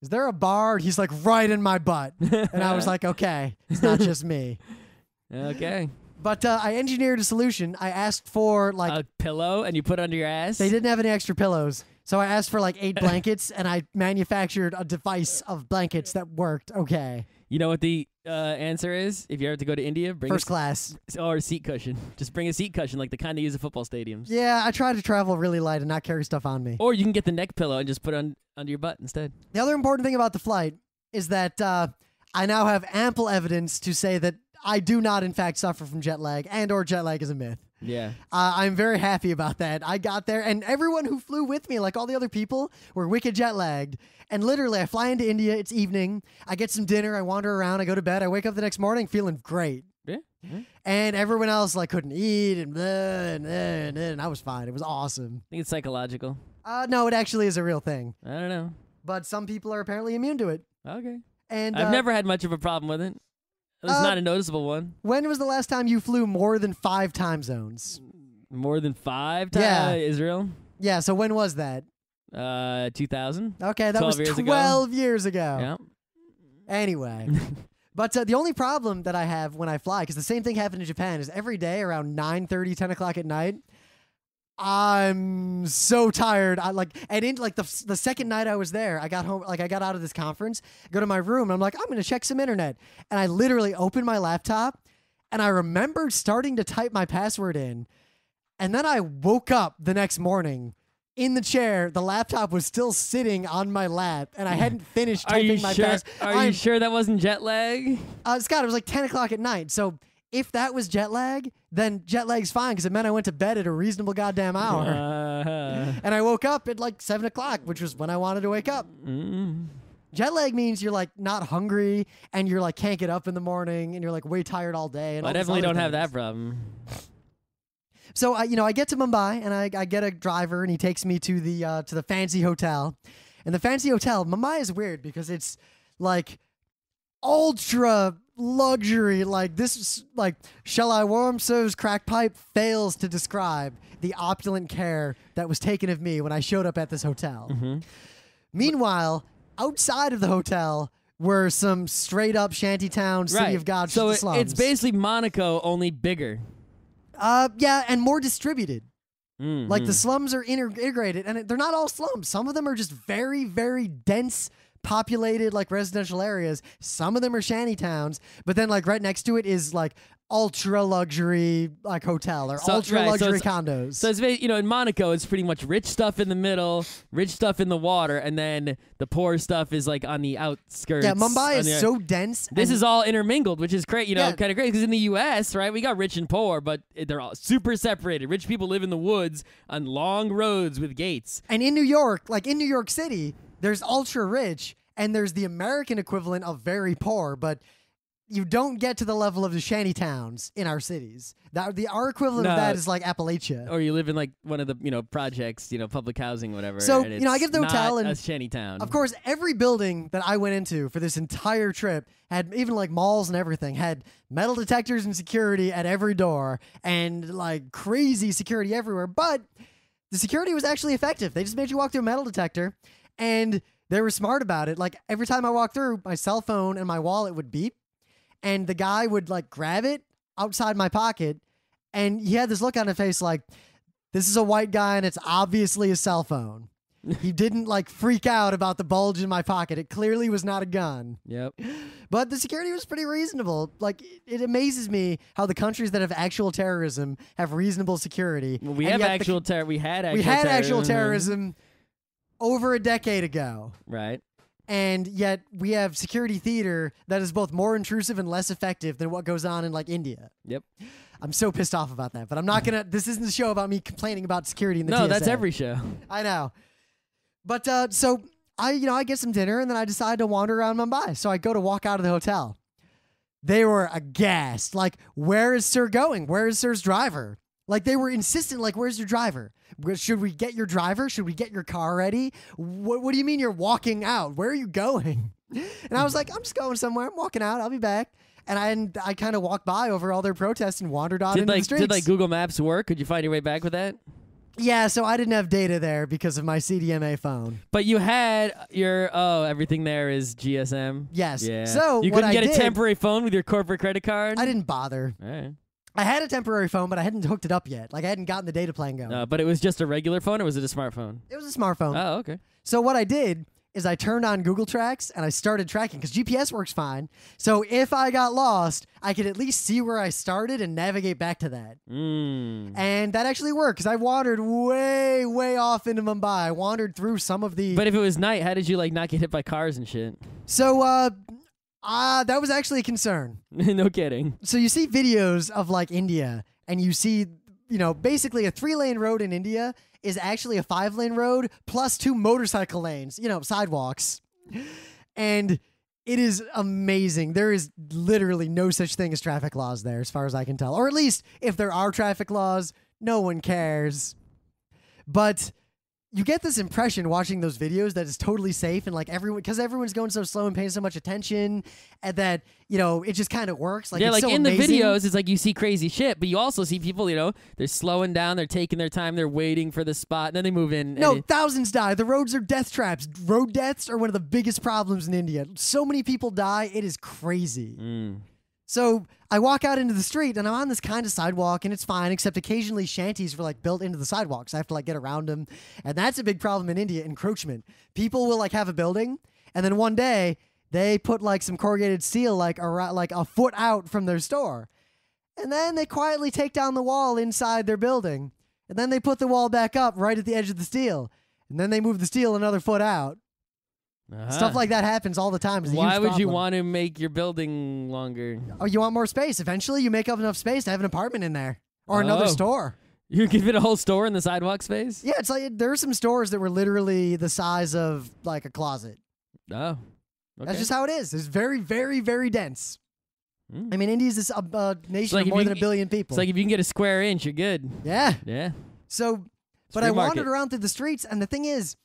is there a bar? He's like, right in my butt. And I was like, okay, it's not just me. okay. But uh, I engineered a solution. I asked for like, a pillow and you put it under your ass. they didn't have any extra pillows. So I asked for like eight blankets and I manufactured a device of blankets that worked okay. You know what the uh, answer is? If you ever have to go to India, bring First a, class. or a seat cushion. Just bring a seat cushion, like the kind they use at football stadiums. Yeah, I try to travel really light and not carry stuff on me. Or you can get the neck pillow and just put it on under your butt instead. The other important thing about the flight is that uh, I now have ample evidence to say that I do not, in fact, suffer from jet lag, and or jet lag is a myth. Yeah. Uh, I'm very happy about that. I got there, and everyone who flew with me, like all the other people, were wicked jet lagged. And literally, I fly into India. It's evening. I get some dinner. I wander around. I go to bed. I wake up the next morning feeling great. Yeah. yeah. And everyone else like couldn't eat and blah, and, blah, and, blah, and I was fine. It was awesome. I think it's psychological. Uh, no, it actually is a real thing, I don't know. but some people are apparently immune to it. Okay. And I've uh, never had much of a problem with it. It's Uh, not a noticeable one. When was the last time you flew more than five time zones? More than five times. Yeah. Israel. Yeah, so when was that? Uh, 2000. Okay, that 12 was years ago. 12 years ago. Yeah. Anyway. but uh, the only problem that I have when I fly, because the same thing happened in Japan, is every day around 9 10 o'clock at night, I'm so tired. I like, and in like the, the second night I was there, I got home, like I got out of this conference, go to my room, and I'm like, I'm going to check some internet. And I literally opened my laptop and I remembered starting to type my password in. And then I woke up the next morning in the chair. The laptop was still sitting on my lap, and I hadn't finished typing my sure? pass. Are I'm- you sure that wasn't jet lag? uh, Scott, it was like 10 o'clock at night. So if that was jet lag, then jet lag's fine because it meant I went to bed at a reasonable goddamn hour. Uh, and I woke up at like 7 o'clock, which was when I wanted to wake up. mm. Jet lag means you're like not hungry and you're like can't get up in the morning and you're like way tired all day. And I all these definitely don't have that problem. So I, you know, I get to Mumbai and I, I get a driver and he takes me to the uh, to the fancy hotel, and the fancy hotel Mumbai is weird because it's like ultra luxury. Like this is like shall I warm so's crack pipe fails to describe the opulent care that was taken of me when I showed up at this hotel. Mm-hmm. Meanwhile, outside of the hotel were some straight up shantytown city right. of God so it- slums. it's basically Monaco, only bigger. uh yeah, and more distributed. Mm, Like the mm. slums are inter- integrated, and they're not all slums. Some of them are just very, very dense, populated, like residential areas. Some of them are shanty towns, but then like right next to it is like ultra luxury like hotel or So- ultra right, so luxury it's- condos. So it's you know in Monaco it's pretty much rich stuff in the middle, rich stuff in the water, and then the poor stuff is like on the outskirts. yeah, Mumbai is the- so dense. This is all intermingled, which is great. You know, Yeah. kind of great because in the U.S., right, we got rich and poor, but they're all super separated. Rich people live in the woods on long roads with gates. and in New York, like in New York City, there's ultra rich, and there's the American equivalent of very poor, but. You don't get to the level of the shanty towns in our cities. That the our equivalent of that is like Appalachia. Or you live in like one of the you know projects, you know, public housing, whatever. So, you know, I get the hotel and- a shanty town. Of course, every building that I went into for this entire trip had even like malls and everything had metal detectors and security at every door and like crazy security everywhere. But the security was actually effective. They just made you walk through a metal detector and they were smart about it. Like every time I walked through, my cell phone and my wallet would beep and the guy would like grab it outside my pocket and he had this look on his face like this is a white guy and it's obviously a cell phone. he didn't like freak out about the bulge in my pocket. It clearly was not a gun. Yep. But the security was pretty reasonable. Like it, it amazes me how the countries that have actual terrorism have reasonable security. Well, we have actual terror. We had actual we had actual terrorism. Over a decade ago. Right. And yet we have security theater that is both more intrusive and less effective than what goes on in like India. Yep. I'm so pissed off about that, but I'm not gonna. This isn't a show about me complaining about security in the No, that's every show. I know. But uh, so I, you know, I get some dinner and then I decide to wander around Mumbai. So I go to walk out of the hotel. They were aghast. Like, where is Sir going? Where is Sir's driver? Like they were insistent. Like, where's your driver? Should we get your driver? Should we get your car ready? What, what do you mean you're walking out? Where are you going? And I was like, I'm just going somewhere. I'm walking out. I'll be back. And I, and I kind of walked by over all their protests and wandered on Did into the streets. did like Google Maps work? Could you find your way back with that? yeah, so I didn't have data there because of my CDMA phone. But you had your oh everything there is GSM. Yes. Yeah. So you couldn't get did, a temporary phone with your corporate credit card. I didn't bother. All right. I had a temporary phone, but I hadn't hooked it up yet. Like I hadn't gotten the data plan going. Uh, but it was just a regular phone, or was it a smartphone? It was a smartphone. Oh, okay. so what I did is I turned on Google Tracks and I started tracking because GPS works fine. So if I got lost, I could at least see where I started and navigate back to that. Mm. And that actually worked because I wandered way, way off into Mumbai. I wandered through some of the. But if it was night, how did you like not get hit by cars and shit? so uh, uh, that was actually a concern. no kidding. so you see videos of like India and you see you know basically a three lane road in India is actually a five lane road plus two motorcycle lanes you know sidewalks and it is amazing there is literally no such thing as traffic laws there as far as I can tell or at least if there are traffic laws no one cares but you get this impression watching those videos that it's totally safe and like everyone because everyone's going so slow and paying so much attention and that you know it just kind of works like yeah, like so in amazing. the videos, it's like you see crazy shit, but you also see people, you know, they're slowing down, they're taking their time, they're waiting for the spot, and then they move in. no it- thousands die the roads are death traps road deaths are one of the biggest problems in india so many people die it is crazy Mm. so i walk out into the street and i'm on this kind of sidewalk and it's fine except occasionally shanties were like built into the sidewalks i have to like get around them and that's a big problem in india encroachment. People will like have a building and then one day they put like some corrugated steel like around like a foot out from their store. And then they quietly take down the wall inside their building. And then they put the wall back up right at the edge of the steel. And then they move the steel another foot out stuff Uh-huh. like that happens all the time It's Why would you want to make your building longer? oh you want more space eventually you make up enough space to have an apartment in there or another Oh. store You give it a whole store in the sidewalk space? yeah it's like there are some stores that were literally the size of like a closet Oh. Okay. that's just how it is it's very very very dense Mm. i mean india's this, a, a nation like of more you than a billion people It's like if you can get a square inch, you're good. yeah Yeah. so but free I wandered around through the streets, and the thing is,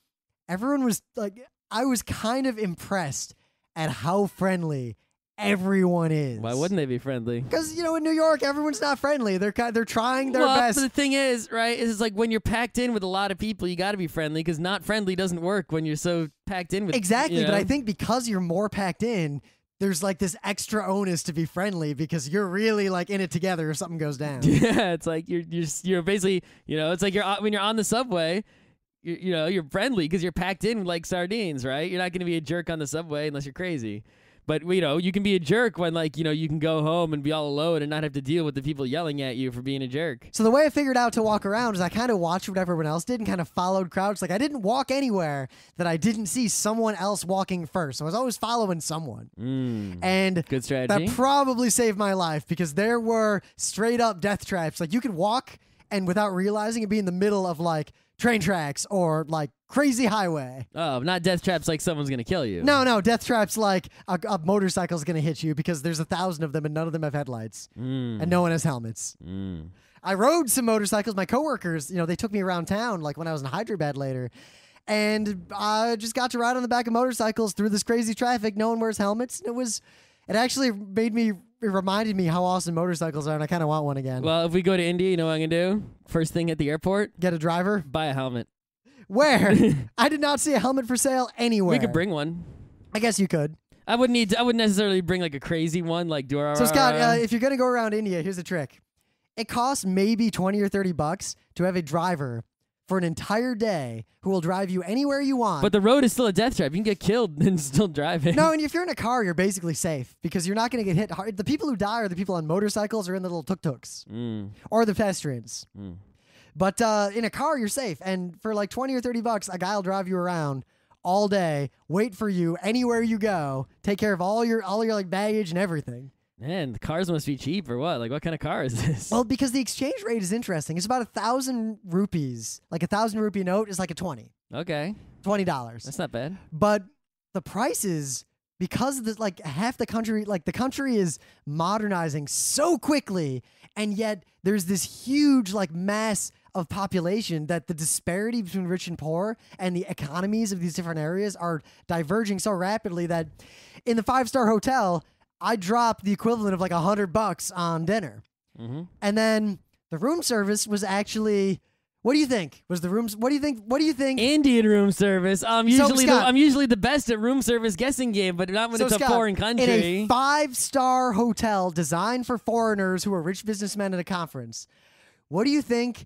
everyone was like, I was kind of impressed at how friendly everyone is. Why wouldn't they be friendly? Because you know, in New York, everyone's not friendly. They're they're trying their well, best. the thing is, right, is like when you're packed in with a lot of people, you got to be friendly because not friendly doesn't work when you're so packed in with exactly, you but I think because you're more packed in, there's like this extra onus to be friendly because you're really like in it together if something goes down. Yeah, it's like you're you're you're basically you know it's like you're when you're on the subway, you you know you're friendly because you're packed in like sardines, right? You're not going to be a jerk on the subway unless you're crazy. But you know you can be a jerk when like you know you can go home and be all alone and not have to deal with the people yelling at you for being a jerk. So the way I figured out to walk around is I kind of watched what everyone else did and kind of followed crowds. Like I didn't walk anywhere that I didn't see someone else walking first. So I was always following someone. Mm. And Good strategy. that probably saved my life because there were straight up death traps. Like you could walk and without realizing it be in the middle of like train tracks or like crazy highway. oh, not death traps like someone's gonna kill you. No, no, death traps like a, a motorcycle's gonna hit you because there's a thousand of them and none of them have headlights Mm. and no one has helmets. Mm. I rode some motorcycles. My coworkers, you know, they took me around town, like when I was in Hyderabad later, and I just got to ride on the back of motorcycles through this crazy traffic. No one wears helmets. And it was, it actually made me, it reminded me how awesome motorcycles are, and I kind of want one again. Well, if we go to India, you know what I'm gonna do? First thing at the airport, Get a driver. buy a helmet. Where? I did not see a helmet for sale anywhere. We could bring one. I guess you could. I wouldn't need. I wouldn't necessarily bring like a crazy one, like Dora. So Scott, uh, if you're gonna go around India, here's the trick. It costs maybe twenty or thirty bucks to have a driver for an entire day who will drive you anywhere you want. But the road is still a death trap. You can get killed and still drive it. no, and if you're in a car, you're basically safe because you're not going to get hit hard. The people who die are the people on motorcycles or in the little tuk-tuks Mm, or the pedestrians. mm. But uh, in a car, you're safe. And for like 20 or 30 bucks, a guy will drive you around all day, wait for you anywhere you go, take care of all your all your like baggage and everything. Man, the cars must be cheap or what? Like, what kind of car is this? Well, because the exchange rate is interesting. It's about a thousand rupees. Like a thousand rupee note is like a 20. okay, Twenty dollars. that's not bad. But the prices, because the like half the country, like the country is modernizing so quickly, and yet there's this huge like mass of population that the disparity between rich and poor and the economies of these different areas are diverging so rapidly that in the five star hotel, I dropped the equivalent of like a hundred bucks on dinner. Mm-hmm. And then the room service was actually what do you think? Was the rooms what do you think what do you think? Indian room service. I'm So, usually the, I'm usually the best at room service guessing game, but not when So, it's a Scott, foreign In country. a five star hotel designed for foreigners who are rich businessmen at a conference, what do you think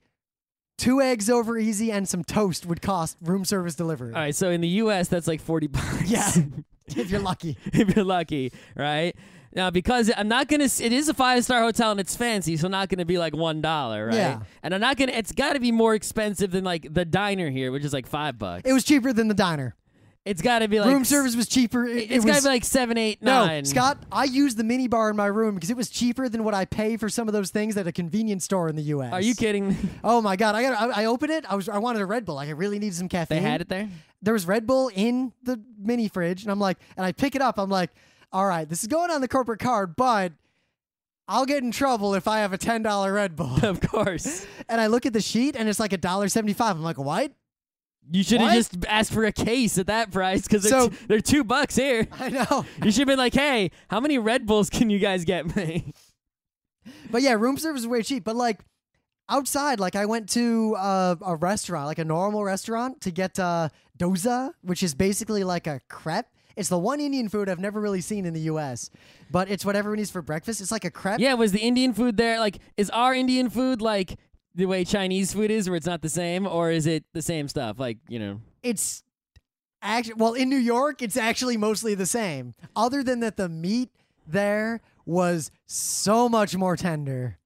two eggs over easy and some toast would cost room service delivery? All right, so in the U.S., that's like forty bucks. Yeah. if you're lucky. if you're lucky, right? Now, because I'm not gonna, it is a five star hotel and it's fancy, so not gonna be like one dollar, right? Yeah. And I'm not gonna, it's got to be more expensive than like the diner here, which is like five bucks. It was cheaper than the diner. It's got to be like room service was cheaper. It, It's it got to be like seven, eight, no, nine. Scott, I used the mini bar in my room because it was cheaper than what I pay for some of those things at a convenience store in the U.S. Are you kidding? me? Oh my god! I got. I, I opened it. I was. I wanted a Red Bull. Like I really needed some caffeine. they had it there. there was Red Bull in the mini fridge, and I'm like, and I pick it up. I'm like, all right, this is going on the corporate card, but I'll get in trouble if I have a ten dollar Red Bull. of course. and I look at the sheet, and it's like a dollar seventy five. I'm like, what? You should have What? just asked for a case at that price because they're, So- t- they're two bucks here. I know. You should have been like, hey, how many Red Bulls can you guys get me? But yeah, room service is way cheap. But like outside, like I went to uh, a restaurant, like a normal restaurant, to get uh, dosa, which is basically like a crepe. It's the one Indian food I've never really seen in the U.S., but it's what everyone eats for breakfast. It's like a crepe. yeah, was the Indian food there? Like, is our Indian food like the way Chinese food is, where it's not the same, or is it the same stuff? Like, you know, it's actually well in New York it's actually mostly the same other than that the meat there was so much more tender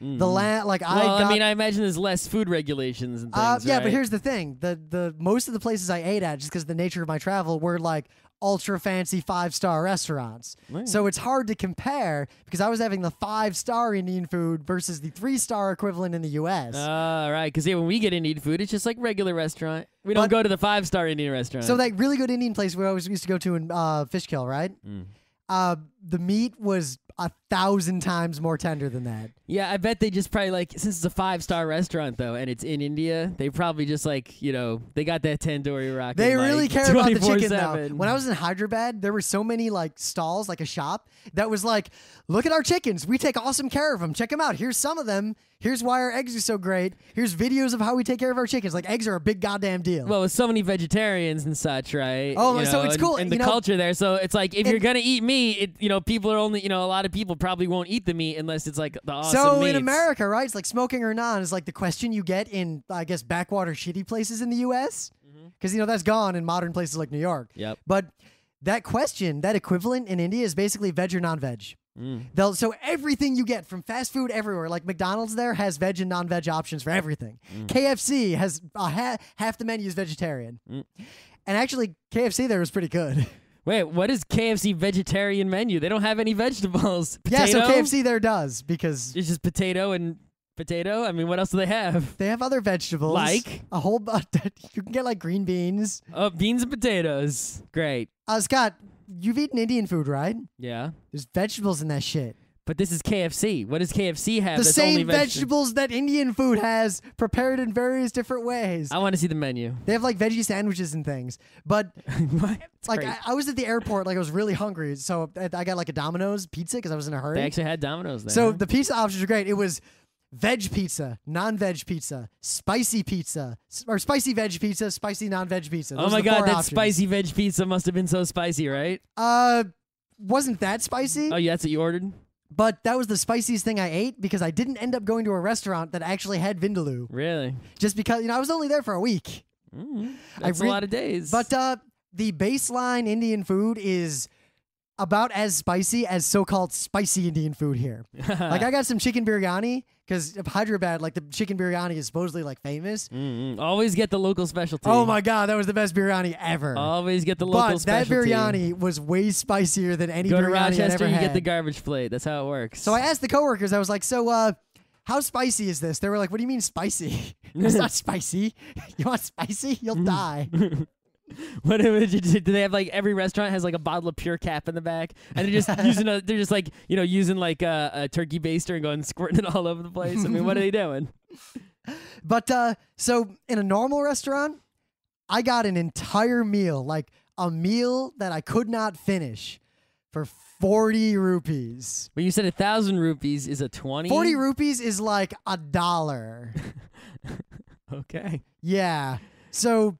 the land like I Mm-hmm. well, got I mean, I imagine there's less food regulations and things. uh, yeah right? but here's the thing the the most of the places I ate at just because the nature of my travel were like ultra fancy five star restaurants Right. so it's hard to compare because I was having the five star Indian food versus the three star equivalent in the U.S. All right, because yeah, when we get Indian food, it's just like regular restaurant. We don't But- go to the five star Indian restaurant. So that really good Indian place we always used to go to in uh, Fishkill, right? Mm. Uh, the meat was a thousand times more tender than that. yeah, I bet they just probably like since it's a five star restaurant though, and it's in India, they probably just like you know they got that tandoori rocket. They really like, care about the chicken though. When I was in Hyderabad, there were so many like stalls, like a shop that was like, "Look at our chickens. We take awesome care of them. Check them out. Here's some of them. Here's why our eggs are so great. Here's videos of how we take care of our chickens. Like eggs are a big goddamn deal." Well, with so many vegetarians and such, right? Oh, You so know, it's cool, And you the know- culture there. So it's like if you're gonna eat meat, it, you know, people are only, you know, a lot of people probably won't eat the meat unless it's like the awesome so in. America, right? It's like smoking or not is like the question you get in, I guess, backwater shitty places in the U.S. Mm-hmm. Because you know that's gone in modern places like New York. Yep. But that question, that equivalent in India is basically veg or non-veg. Mm. They'll so everything you get from fast food everywhere, like McDonald's, there has veg and non-veg options for everything. KFC has uh, ha- half the menu is vegetarian, Mm. and actually KFC there was pretty good. Wait, what is KFC vegetarian menu? They don't have any vegetables. yeah, so KFC there does because It's just potato and potato. I mean, what else do they have? they have other vegetables, Like? a whole you can get like green beans. Oh, beans and potatoes. Great. Uh, Scott, you've eaten Indian food, right? Yeah. There's vegetables in that shit. But this is KFC. What does KFC have? the same vegetables that Indian food has, prepared in various different ways. I want to see the menu. They have like veggie sandwiches and things. But like. I, I was at the airport, like I was really hungry, so I I got like a Domino's pizza because I was in a hurry. they actually had Domino's there. so the pizza options are great. It was veg pizza, non-veg pizza, spicy pizza, or spicy veg pizza, spicy non-veg pizza. oh my god, that options. spicy veg pizza must have been so spicy, right? Uh, wasn't that spicy? Oh, yeah, that's what you ordered. But that was the spiciest thing I ate because I didn't end up going to a restaurant that actually had vindaloo. Really? Just because you know I was only there for a week. Mm, that's a lot of days. But uh, the baseline Indian food is about as spicy as so-called spicy Indian food here. like I got some chicken biryani because Hyderabad, like the chicken biryani is supposedly like famous. Mm-mm. always get the local specialty. Oh my god, that was the best biryani ever. Always get the local but that biryani was way spicier than any Go to biryani I'd Rochester, ever you get the garbage plate. That's how it works. so I asked the coworkers, I was like, "So, uh, how spicy is this?" They were like, "What do you mean spicy? it's not spicy. You want spicy? You'll die." what you do? Do they have like every restaurant has like a bottle of pure cap in the back, and they're just using a, they're just like you know using like a, a turkey baster and going squirting it all over the place. I mean, what are they doing? But uh, so in a normal restaurant, I got an entire meal, like a meal that I could not finish, for forty rupees. Well, you said a thousand rupees is a twenty. Forty rupees is like a dollar. Okay. Yeah. So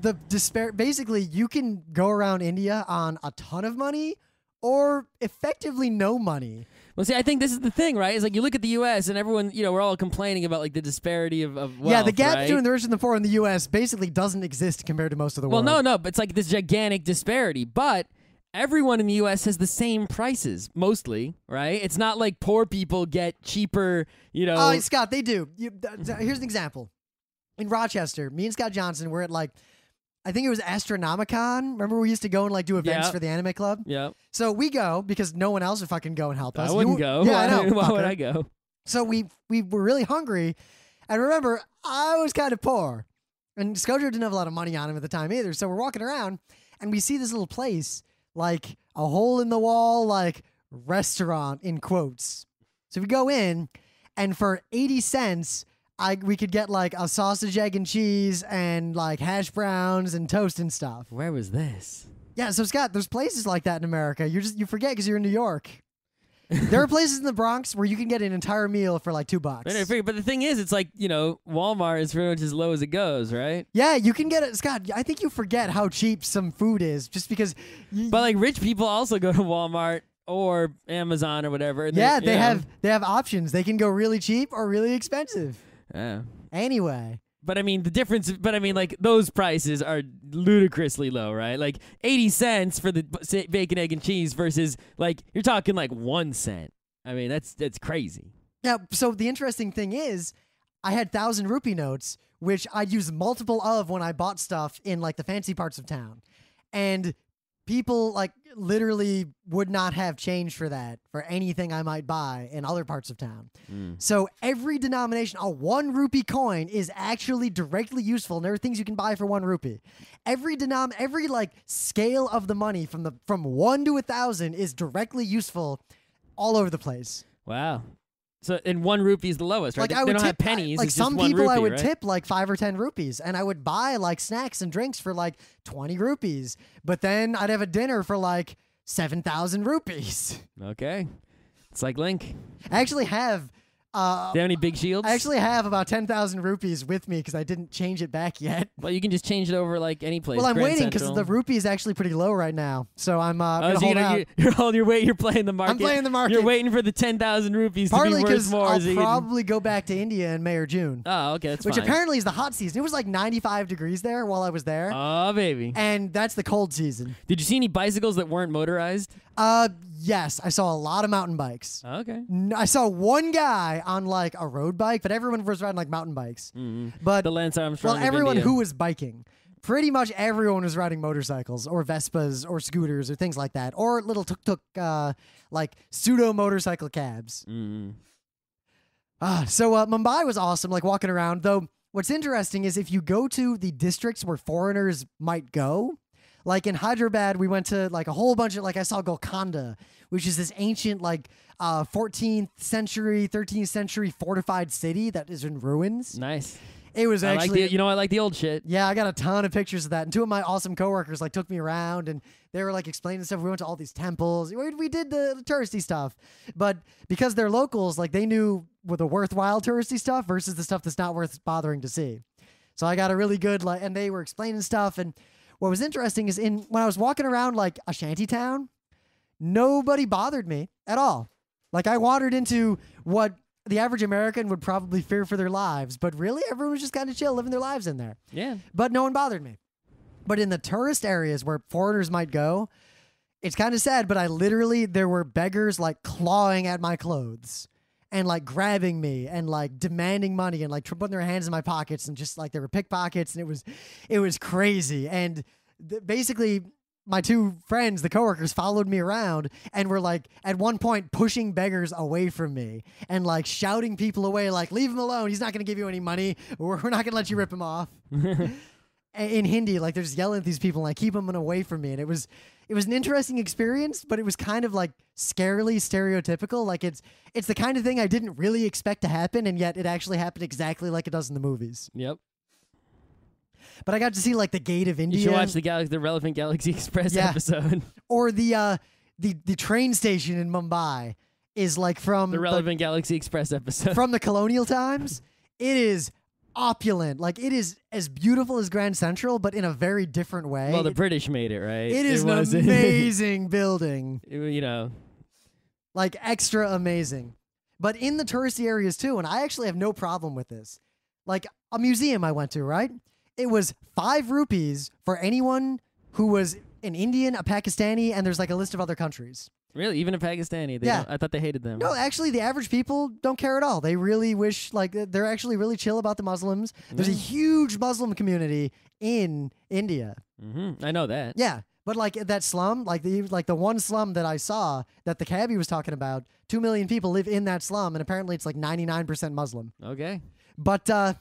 the despair basically you can go around India on a ton of money or effectively no money. Well, see, I think this is the thing, right? It's like you look at the U.S. and everyone, you know, we're all complaining about like the disparity of, of wealth, yeah, the gap right? between the rich and the poor in the US basically doesn't exist compared to most of the Well, world. Well, no, no, but it's like this gigantic disparity. But everyone in the U.S. has the same prices, mostly, right? It's not like poor people get cheaper, you know. Oh, Scott, they do. You, here's an example. In Rochester, me and Scott Johnson were at like, I think it was Astronomicon. Remember we used to go and like do events Yeah. for the anime club? yeah, So we go because no one else would fucking go and help us. I You wouldn't w- go. Yeah, I know. Why would. I go? So we we were really hungry, and remember I was kind of poor, and Scojo didn't have a lot of money on him at the time either. So we're walking around, and we see this little place, like a hole in the wall, like restaurant in quotes. So we go in, and for eighty cents. I, we could get like a sausage, egg, and cheese, and like hash browns and toast and stuff. Where was this? Yeah, so Scott, there's places like that in America. You just you forget because you're in New York. there are places in the Bronx where you can get an entire meal for like two bucks. But, but the thing is, it's like you know, Walmart is pretty much as low as it goes, right? Yeah, you can get it, Scott. I think you forget how cheap some food is just because. But like rich people also go to Walmart or Amazon or whatever. yeah, they know. have they have options. They can go really cheap or really expensive. Yeah. Anyway, But I mean, the difference. But I mean, like those prices are ludicrously low, right? Like eighty cents for the bacon, egg, and cheese versus like you're talking like one cent. I mean, that's that's crazy. now so the interesting thing is, I had thousand rupee notes, which I'd use multiple of when I bought stuff in like the fancy parts of town, and people like literally would not have change for that for anything I might buy in other parts of town. Hmm. So every denomination, a one rupee coin is actually directly useful. And there are things you can buy for one rupee. Every denom, every like scale of the money from the from one to a thousand is directly useful all over the place. Wow. So and one rupee is the lowest, right? Like they, I would don't tip, have pennies. like it's just some people, I would right? tip like five or ten rupees, and I would buy like snacks and drinks for like twenty rupees. But then I'd have a dinner for like seven thousand rupees. Okay. It's like Link. I actually have. Uh, Do you have any big shields? I actually have about 10,000 rupees with me because I didn't change it back yet. well, you can just change it over like any place. well, I'm Grand waiting because Central. the rupee is actually pretty low right now. So I'm uh, Oh, gonna so hold you're, out. you're, you're holding your weight. You're playing the market. I'm playing the market. You're waiting for the ten thousand rupees Partly to be worth because more. I'll so you can- probably go back to India in May or June, Oh, okay, that's which fine. apparently is the hot season. It was like 95 degrees there while I was there. Oh, baby. and that's the cold season. Did you see any bicycles that weren't motorized? Uh, yes, I saw a lot of mountain bikes. Okay. N- I saw one guy on like a road bike, but everyone was riding like mountain bikes. But The Lance Armstrong. well, everyone India. who was biking, pretty much everyone was riding motorcycles or Vespas or scooters or things like that, or little tuk tuk, uh, like pseudo motorcycle cabs. Mm. Ah, so uh, Mumbai was awesome, like walking around. Though, what's interesting is if you go to the districts where foreigners might go, like in Hyderabad, we went to like a whole bunch of like I saw Golconda, which is this ancient like uh 14th century, 13th century fortified city that is in ruins. Nice. It was I like actually the, you know, I like the old shit. yeah, I got a ton of pictures of that. And two of my awesome coworkers like took me around and they were like explaining stuff. We went to all these temples. We, we did the, the touristy stuff. But because they're locals, like they knew the worthwhile touristy stuff versus the stuff that's not worth bothering to see. So I got a really good like and they were explaining stuff and what was interesting is in when I was walking around like a shanty town, nobody bothered me at all. Like I wandered into what the average American would probably fear for their lives, but really everyone was just kind of chill, living their lives in there. Yeah. But no one bothered me. But in the tourist areas where foreigners might go, it's kind of sad, but I literally there were beggars like clawing at my clothes and like grabbing me and like demanding money and like putting their hands in my pockets and just like they were pickpockets and it was it was crazy. And th- basically my two friends the coworkers followed me around and were like at one point pushing beggars away from me and like shouting people away like leave him alone. He's not going to give you any money. We're, we're not going to let you rip him off in Hindi, like they're just yelling at these people, and like keep them away from me. And it was, it was an interesting experience, but it was kind of like scarily stereotypical. Like it's, it's the kind of thing I didn't really expect to happen, and yet it actually happened exactly like it does in the movies. Yep. But I got to see like the gate of India. You should watch the Galaxy, the relevant Galaxy Express Yeah. episode. or the, uh, the the train station in Mumbai is like from The relevant Galaxy Express episode. from the colonial times. It is opulent, like it is as beautiful as Grand Central, but in a very different way. well, the It- British made it, right? it is an wasn't- amazing building. it- you know, like extra amazing. But in the touristy areas too, and I actually have no problem with this. Like a museum I went to, right? It was five rupees for anyone who was an Indian, a Pakistani, and there's like a list of other countries. Really, even in Pakistani. They Yeah. I thought they hated them. No, actually, the average people don't care at all. They really wish, like, they're actually really chill about the Muslims. There's a huge Muslim community in India. hmm I know that. Yeah, but like that slum, like the like the one slum that I saw that the cabbie was talking about, two million people live in that slum, and apparently it's like ninety nine percent Muslim. Okay. But uh,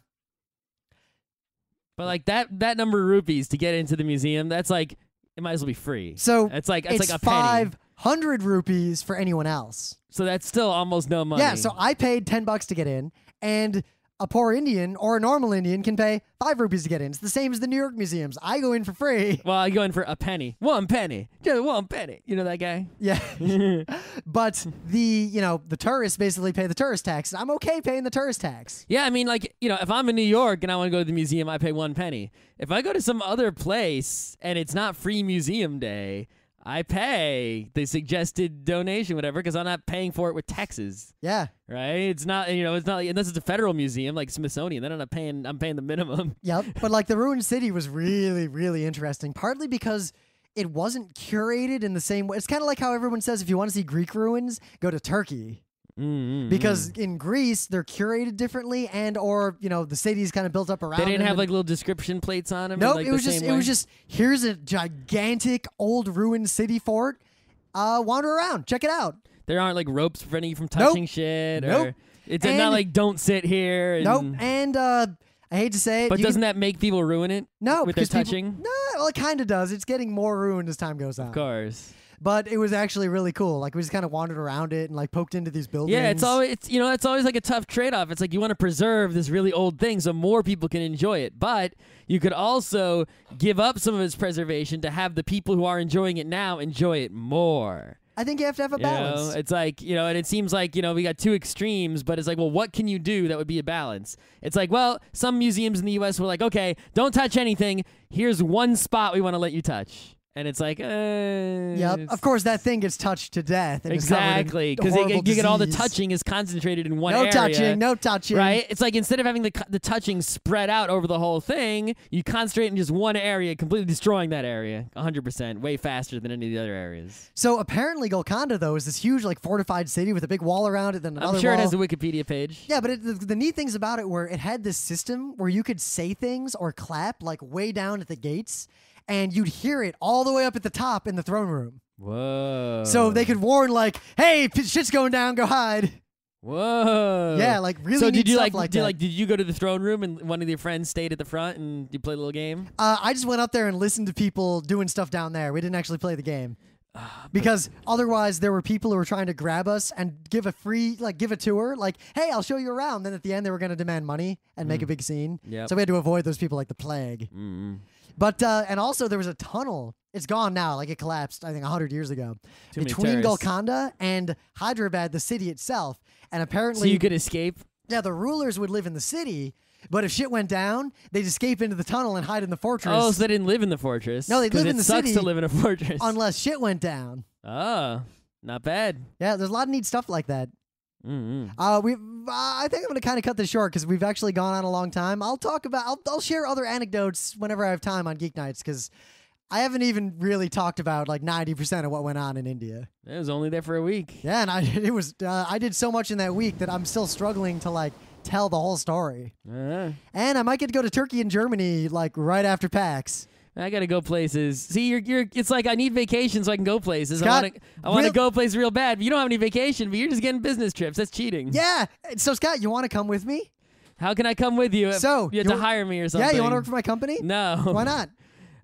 But like that that number of rupees to get into the museum, that's like it might as well be free. so It's like it's, it's like a penny. five hundred rupees for anyone else. So that's still almost no money. Yeah, so I paid ten bucks to get in, and a poor Indian or a normal Indian can pay five rupees to get in. It's the same as the New York museums. I go in for free. well, I go in for a penny, one penny, just one penny. You know that guy? Yeah, but the you know the tourists basically pay the tourist tax. I'm okay paying the tourist tax. Yeah, I mean, like you know, if I'm in New York and I want to go to the museum, I pay one penny. If I go to some other place and it's not free museum day, I pay the suggested donation, whatever, because I'm not paying for it with taxes. Yeah. Right? It's not, you know, it's not like unless it's a federal museum like Smithsonian. Then I'm not paying. I'm paying the minimum. Yep. But like the ruined city was really, really interesting. Partly because it wasn't curated in the same way. It's kind of like how everyone says if you want to see Greek ruins, go to Turkey Mm-hmm. because in Greece they're curated differently, and or you know the city's kind of built up around. they didn't have like little description plates on them. Nope. like, it the was just it was just here's a gigantic old ruined city fort. Uh, wander around, check it out. There aren't like ropes preventing you from Nope. touching shit. Nope. Or it's And- not like don't sit here. And, Nope. And uh, I hate to say it, But doesn't that make people ruin it? no with their because people- touching? no, well, it kind of does. It's getting more ruined as time goes on. Of course. But it was actually really cool. Like we just kind of wandered around it and like poked into these buildings. Yeah, it's always it's you know it's always like a tough trade off. It's like you want to preserve this really old thing so more people can enjoy it, but you could also give up some of its preservation to have the people who are enjoying it now enjoy it more. I think you have to have a You balance. know, it's like you know, and it seems like you know we got two extremes, but it's like, well, what can you do that would be a balance? It's like, well, some museums in the U.S. were like, okay, don't touch anything. Here's one spot we want to let you touch, and it's like, uh, Yep. it's- Of course, that thing gets touched to death. And is covered in exactly, because you, horrible get all the touching is concentrated in one area. No area. touching. No touching. Right? It's like instead of having the the touching spread out over the whole thing, you concentrate in just one area, completely destroying that area 100%, way faster than any of the other areas. So apparently, Golconda though is this huge like fortified city with a big wall around it. Then another I'm sure wall. it has a Wikipedia page. Yeah, but it, the, the neat things about it were it had this system where you could say things or clap like way down at the gates, and you'd hear it all the way up at the top in the throne room. Whoa. So they could warn like, "Hey, shit's going down. Go hide." Whoa. Yeah, like really. so did you stuff like, like did that. like did you go to the throne room and one of your friends stayed at the front and you played a little game? Uh, I just went up there and listened to people doing stuff down there. We didn't actually play the game. Ah, Because otherwise, there were people who were trying to grab us and give a free, like, give a tour. Like, hey, I'll show you around. Then at the end, they were going to demand money and make a big scene. Mm. Yep. So we had to avoid those people like the plague. Mm-mm. But uh, and also there was a tunnel. It's gone now. Like it collapsed. I think hundred years ago. Too many between. Golconda and Hyderabad, the city itself. And apparently So apparently, you could escape? yeah, the rulers would live in the city. But if shit went down, they'd escape into the tunnel and hide in the fortress. Oh, so they didn't live in the fortress. No, they 'Cause live it in the city sucks city to live in a fortress. unless shit went down. oh. Not bad. Yeah, there's a lot of neat stuff like that. Mm-hmm. Uh, we, uh, I think I'm gonna kind of cut this short because we've actually gone on a long time. I'll talk about, I'll, I'll share other anecdotes whenever I have time on GeekNights because I haven't even really talked about like 90% of what went on in India. It was only there for a week. Yeah, and I, it was, uh, I did so much in that week that I'm still struggling to like tell the whole story. Uh, And I might get to go to Turkey and Germany like right after PAX. I gotta go places. See, you're you're. It's like I need vacation so I can go places. Scott, I want to. I want to go places real bad. But you don't have any vacation. But you're just getting business trips. That's cheating. Yeah. So Scott, you want to come with me? How can I come with you? So, you have to hire me or something. Yeah, you want to work for my company? No. Why not?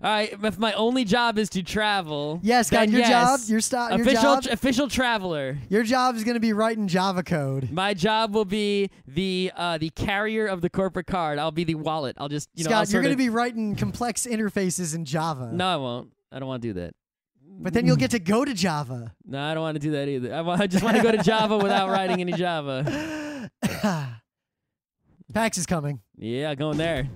All right. If my only job is to travel. Yes, Scott, then your yes. job, your stop, your official job, official traveler. your job is going to be writing Java code. My job will be the uh, the carrier of the corporate card. I'll be the wallet. I'll just you Scott, know. Scott, you're going to be writing complex interfaces in Java. No, I won't. I don't want to do that. But then you'll get to go to Java. No, I don't want to do that either. I, I just want to go to Java without writing any Java. PAX is coming. Yeah, going there.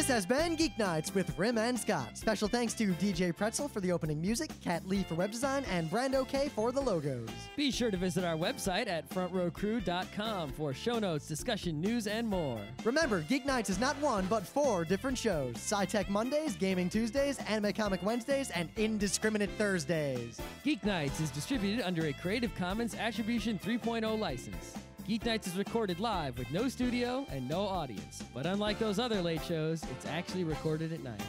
This has been Geek Nights with Rym and Scott. Special thanks to DJ Pretzel for the opening music, Kat Lee for web design, and Brando K for the logos. Be sure to visit our website at frontrowcrew.com for show notes, discussion, news, and more. Remember, Geek Nights is not one, but four different shows SciTech Mondays, Gaming Tuesdays, Anime Comic Wednesdays, and Indiscriminate Thursdays. Geek Nights is distributed under a Creative Commons Attribution 3.0 license. Geek Nights is recorded live with no studio and no audience. But unlike those other late shows, it's actually recorded at night.